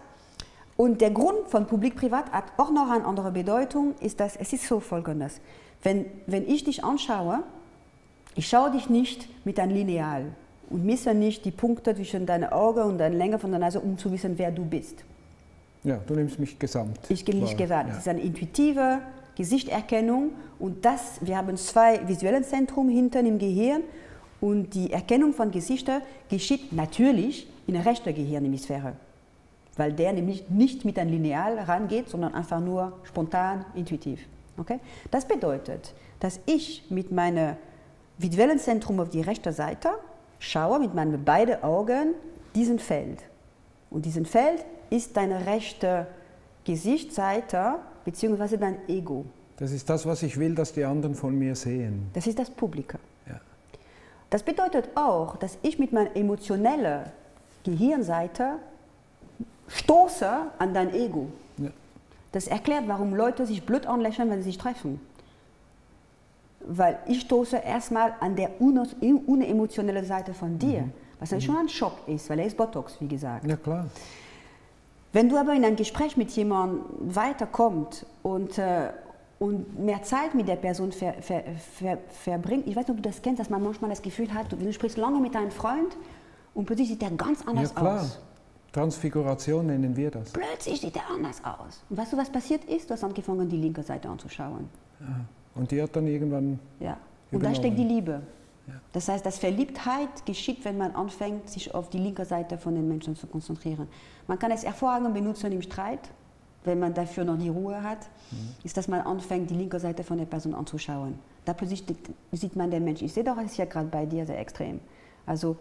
Und der Grund von publik-privat hat auch noch eine andere Bedeutung, ist, dass es ist so folgendes. Wenn, wenn ich dich anschaue, ich schaue dich nicht mit einem Lineal und messe nicht die Punkte zwischen deinen Augen und der Länge von der Nase, um zu wissen, wer du bist. Ja, du nimmst mich gesamt. Ich gehe nicht wahr. gewahrt. Ja. Es ist eine intuitive Gesichterkennung und das, wir haben zwei visuelle Zentren hinten im Gehirn und die Erkennung von Gesichtern geschieht natürlich in der rechten Gehirnhemisphäre. weil der nämlich nicht mit einem Lineal rangeht, sondern einfach nur spontan, intuitiv. Okay? Das bedeutet, dass ich mit meinem visuellen Zentrum auf die rechte Seite schaue mit meinen beiden Augen diesen Feld. Und diesen Feld ist deine rechte Gesichtsseite bzw. dein Ego. Das ist das, was ich will, dass die anderen von mir sehen. Das ist das Publikum. Ja. Das bedeutet auch, dass ich mit meiner emotionellen Gehirnseite stoße an dein Ego. Ja. Das erklärt, warum Leute sich blöd anlächeln, wenn sie sich treffen. Weil ich stoße erstmal an der unemotionellen Seite von dir, mhm. Was dann mhm. schon ein Schock ist, weil er ist Botox, wie gesagt. Ja, klar. Wenn du aber in ein Gespräch mit jemandem weiterkommst und, äh, und mehr Zeit mit der Person ver, ver, ver, verbringt, ich weiß nicht, ob du das kennst, dass man manchmal das Gefühl hat, du sprichst lange mit deinem Freund und plötzlich sieht er ganz anders ja, klar. aus. Transfiguration nennen wir das. Plötzlich sieht er anders aus. Und weißt du, was passiert ist? Du hast angefangen, die linke Seite anzuschauen. Ja. Und die hat dann irgendwann. Ja. Und da steckt die Liebe. Ja. Das heißt, dass Verliebtheit geschieht, wenn man anfängt, sich auf die linke Seite von den Menschen zu konzentrieren. Man kann es hervorragend benutzen im Streit, wenn man dafür noch die Ruhe hat, mhm. ist, dass man anfängt, die linke Seite von der Person anzuschauen. Da plötzlich sieht man den Menschen. Ich sehe doch, es ist ja gerade bei dir sehr extrem. Also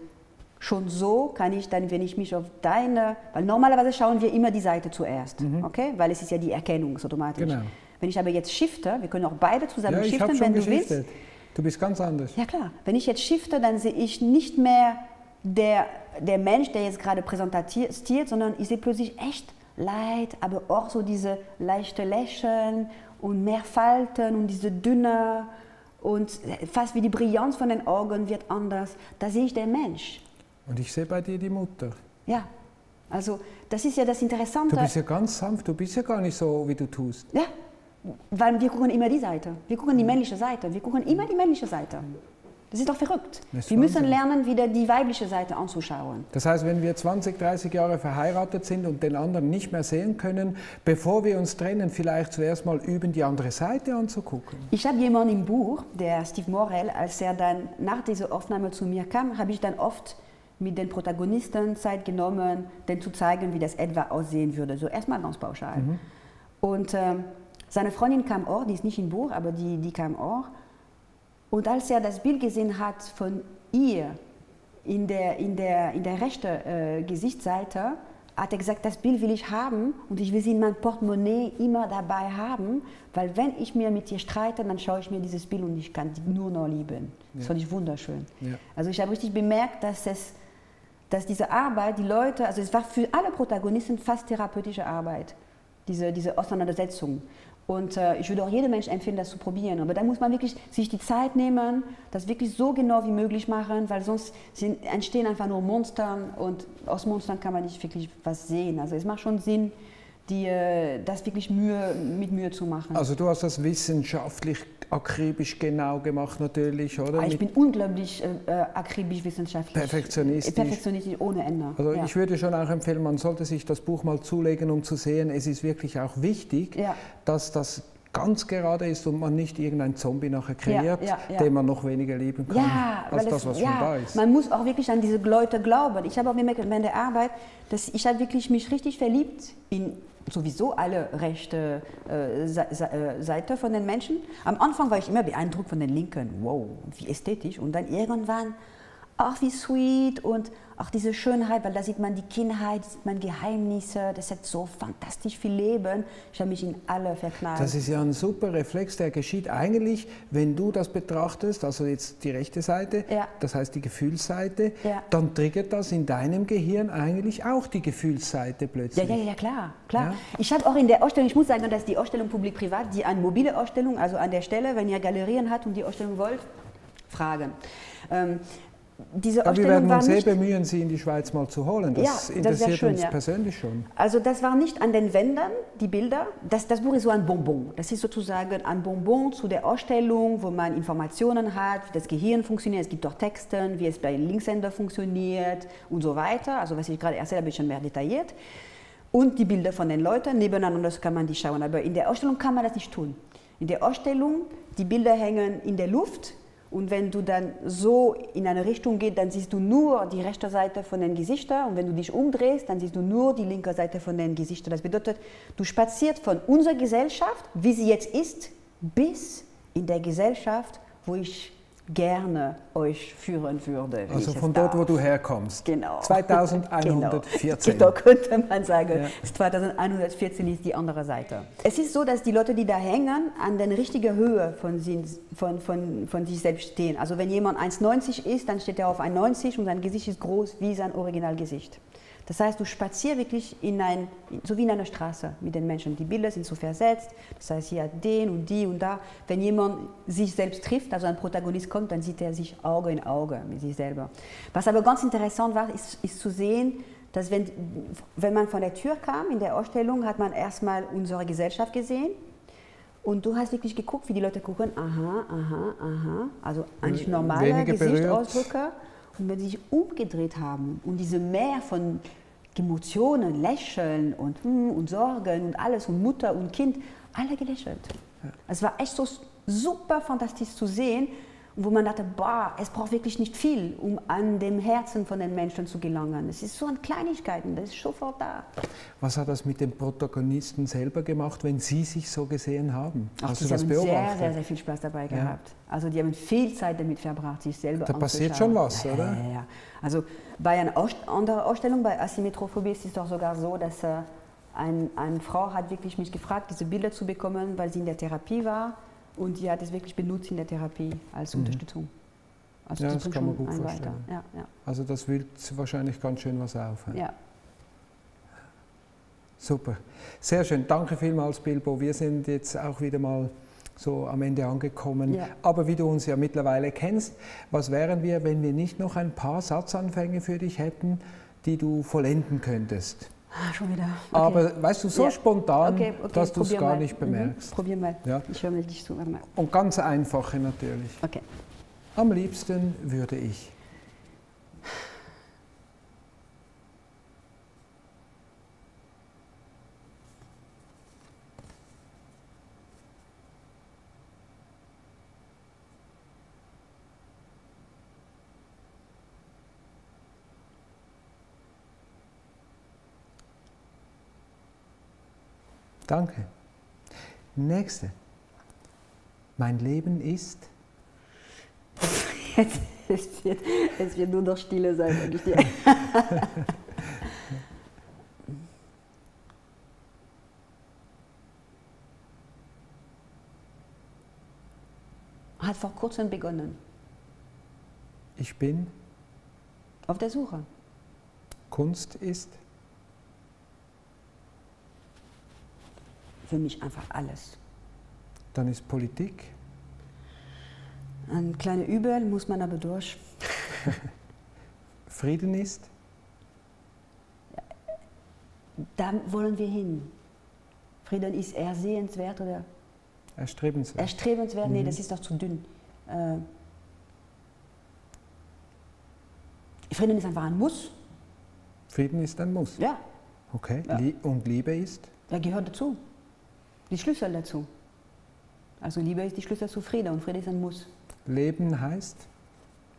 schon so kann ich dann, wenn ich mich auf deine, weil normalerweise schauen wir immer die Seite zuerst, mhm. okay? Weil es ist ja die Erkennung so automatisch. Genau. Wenn ich aber jetzt shifte, wir können auch beide zusammen ja, shiften, wenn du willst. Du bist ganz anders. Ja klar, wenn ich jetzt shifte, dann sehe ich nicht mehr der, der Mensch, der jetzt gerade präsentiert, sondern ich sehe plötzlich echt Leid, aber auch so diese leichte Lächeln und mehr Falten und diese dünne und fast wie die Brillanz von den Augen wird anders. Da sehe ich den Mensch. Und ich sehe bei dir die Mutter. Ja, also das ist ja das Interessante. Du bist ja ganz sanft, du bist ja gar nicht so, wie du tust. Ja, weil wir gucken immer die Seite. Wir gucken die männliche Seite. Wir gucken immer die männliche Seite. Das ist doch verrückt. Ist wir müssen lernen, wieder die weibliche Seite anzuschauen. Das heißt, wenn wir 20, 30 Jahre verheiratet sind und den anderen nicht mehr sehen können, bevor wir uns trennen, vielleicht zuerst mal üben, die andere Seite anzugucken. Ich habe jemanden im Buch, der Steve Morell, als er dann nach dieser Aufnahme zu mir kam, habe ich dann oft mit den Protagonisten Zeit genommen, denen zu zeigen, wie das etwa aussehen würde. So erstmal ganz pauschal. Mhm. Und äh, seine Freundin kam auch, die ist nicht im Buch, aber die, die kam auch. Und als er das Bild gesehen hat von ihr in der, in der, in der rechten äh, Gesichtsseite, hat er gesagt, das Bild will ich haben und ich will sie in meinem Portemonnaie immer dabei haben, weil wenn ich mir mit ihr streite, dann schaue ich mir dieses Bild und ich kann sie nur noch lieben. Das fand ich wunderschön. Ja. Also ich habe richtig bemerkt, dass, es, dass diese Arbeit, die Leute, also es war für alle Protagonisten fast therapeutische Arbeit, diese, diese Auseinandersetzung. Und äh, ich würde auch jedem Menschen empfehlen, das zu probieren. Aber da muss man wirklich sich die Zeit nehmen, das wirklich so genau wie möglich machen, weil sonst sind, entstehen einfach nur Monster und aus Monstern kann man nicht wirklich was sehen. Also es macht schon Sinn, die, äh, das wirklich Mühe, mit Mühe zu machen. Also du hast das wissenschaftlich akribisch genau gemacht natürlich, oder? Ah, ich bin unglaublich äh, äh, akribisch wissenschaftlich. Perfektionistisch. Perfektionistisch ohne Ende. Also ja. ich würde schon auch empfehlen, man sollte sich das Buch mal zulegen, um zu sehen, es ist wirklich auch wichtig, ja. dass das ganz gerade ist und man nicht irgendein Zombie nachher kreiert, ja, ja, ja. den man noch weniger lieben kann ja, als das, was schon da ist. Man muss auch wirklich an diese Leute glauben. Ich habe auch gemerkt in der Arbeit, dass ich habe wirklich mich richtig verliebt in sowieso alle rechte äh, äh, Seite von den Menschen. Am Anfang war ich immer beeindruckt von den Linken. Wow, wie ästhetisch. Und dann irgendwann, ach wie sweet und auch diese Schönheit, weil da sieht man die Kindheit, sieht man Geheimnisse, das hat so fantastisch viel Leben. Ich habe mich in alle verknallt. Das ist ja ein super Reflex, der geschieht eigentlich, wenn du das betrachtest, also jetzt die rechte Seite, ja. das heißt die Gefühlsseite, ja. dann triggert das in deinem Gehirn eigentlich auch die Gefühlsseite plötzlich. Ja, ja, ja, klar. klar. Ja? Ich habe auch in der Ausstellung, ich muss sagen, dass die Ausstellung Publik-Privat, die eine mobile Ausstellung, also an der Stelle, wenn ihr Galerien habt und die Ausstellung wollt, fragen. Ähm, diese Aber wir werden uns sehr bemühen, Sie in die Schweiz mal zu holen. Das ja, interessiert das schön, uns ja. persönlich schon. Also das war nicht an den Wänden, die Bilder. Das, das Buch ist so ein Bonbon. Das ist sozusagen ein Bonbon zu der Ausstellung, wo man Informationen hat, wie das Gehirn funktioniert. Es gibt auch Texte, wie es bei Linkshänder funktioniert und so weiter. Also was ich gerade erzählt habe, ein bisschen mehr detailliert. Und die Bilder von den Leuten nebeneinander, das kann man die schauen. Aber in der Ausstellung kann man das nicht tun. In der Ausstellung, die Bilder hängen in der Luft Und wenn du dann so in eine Richtung gehst, dann siehst du nur die rechte Seite von den Gesichtern. Und wenn du dich umdrehst, dann siehst du nur die linke Seite von den Gesichtern. Das bedeutet, du spazierst von unserer Gesellschaft, wie sie jetzt ist, bis in der Gesellschaft, wo ich gerne euch führen würde. Also von dort, darf. wo du herkommst. Genau. 2114. Genau, könnte man sagen. Ja. 2114 ist die andere Seite. Es ist so, dass die Leute, die da hängen, an der richtigen Höhe von, von, von, von sich selbst stehen. Also wenn jemand 1,90 ist, dann steht er auf 1,90 und sein Gesicht ist groß wie sein Originalgesicht. Das heißt, du spazierst wirklich in ein, so wie in einer Straße mit den Menschen. Die Bilder sind so versetzt, das heißt hier den und die und da. Wenn jemand sich selbst trifft, also ein Protagonist kommt, dann sieht er sich Auge in Auge mit sich selber. Was aber ganz interessant war, ist, ist zu sehen, dass wenn, wenn man von der Tür kam in der Ausstellung, hat man erstmal unsere Gesellschaft gesehen. Und du hast wirklich geguckt, wie die Leute gucken, aha, aha, aha, also eigentlich normale Gesichtsausdrücke. Und wenn sie sich umgedreht haben und diese Mehr von Emotionen, Lächeln und, hm, und Sorgen und alles und Mutter und Kind, alle gelächelt. Ja. Es war echt so super fantastisch zu sehen, wo man dachte, boah, es braucht wirklich nicht viel, um an dem Herzen von den Menschen zu gelangen. Es ist so an Kleinigkeiten, das ist sofort da. Was hat das mit den Protagonisten selber gemacht, wenn Sie sich so gesehen haben? Ach, Hast du das haben sehr, sehr, sehr viel Spaß dabei ja. gehabt. Also die haben viel Zeit damit verbracht, sich selber Da passiert schon was, ja, oder? Ja, ja. Also bei einer anderer Ausstellung, bei Asymmetrophobie, ist es doch sogar so, dass äh, ein, eine Frau hat wirklich mich gefragt, diese Bilder zu bekommen, weil sie in der Therapie war und hat es wirklich benutzt in der Therapie als mhm. Unterstützung. Also ja, das kann man gut vorstellen. Ja, ja. Also das wühlt wahrscheinlich ganz schön was auf. Ja. Super. Sehr schön. Danke vielmals, Bilbo. Wir sind jetzt auch wieder mal so am Ende angekommen. Ja. Aber wie du uns ja mittlerweile kennst, was wären wir, wenn wir nicht noch ein paar Satzanfänge für dich hätten, die du vollenden könntest? Ah, schon wieder. Okay. Aber weißt du, so ja. spontan, okay, okay. dass du es gar mal. nicht bemerkst. Mhm. Probier mal. Ja. Ich höre mir dich zu. Und ganz einfache natürlich. Okay. Am liebsten würde ich. Danke. Nächste. Mein Leben ist. Jetzt, es, wird, es wird nur noch Stille sein, wenn ich dir. Hat vor kurzem begonnen. Ich bin. Auf der Suche. Kunst ist. Für mich einfach alles. Dann ist Politik? Ein kleines Übel muss man aber durch. Frieden ist? Da wollen wir hin. Frieden ist ersehenswert oder? Erstrebenswert. Erstrebenswert, mhm. nee, das ist doch zu dünn. Äh, Frieden ist einfach ein Muss. Frieden ist ein Muss? Ja. Okay. Ja. Und Liebe ist? Er gehört dazu die Schlüssel dazu. Also Liebe ist die Schlüssel zu Frieden und Friede ist ein Muss. Leben heißt?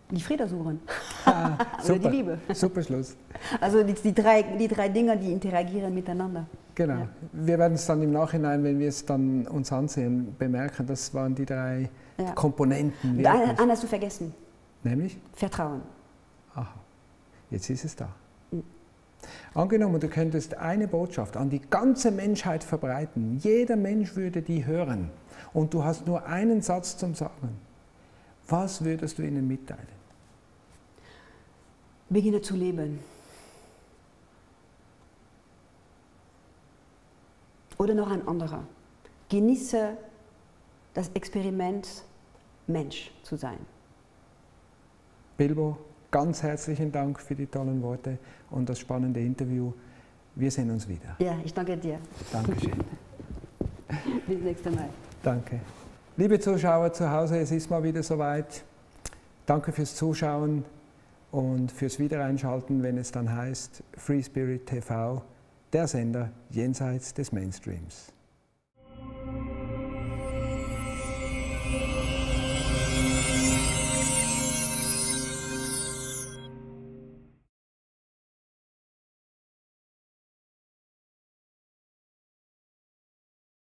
Die Friede suchen. Ah, Oder die Liebe. Super Schluss. Also die, die, drei, die drei Dinge, die interagieren miteinander. Genau. Ja. Wir werden es dann im Nachhinein, wenn wir es dann uns ansehen, bemerken, das waren die drei ja. Komponenten. Wirklich. Eine hast du vergessen. Nämlich? Vertrauen. Aha. Jetzt ist es da. Angenommen, du könntest eine Botschaft an die ganze Menschheit verbreiten, jeder Mensch würde die hören und du hast nur einen Satz zum Sagen. Was würdest du ihnen mitteilen? Beginne zu leben. Oder noch ein anderer. Genieße das Experiment, Mensch zu sein. Bilbo, ganz herzlichen Dank für die tollen Worte und das spannende Interview. Wir sehen uns wieder. Ja, ich danke dir. Dankeschön. Bis nächstes Mal. Danke. Liebe Zuschauer zu Hause, es ist mal wieder soweit. Danke fürs Zuschauen und fürs Wiedereinschalten, wenn es dann heißt Free Spirit TV, der Sender jenseits des Mainstreams.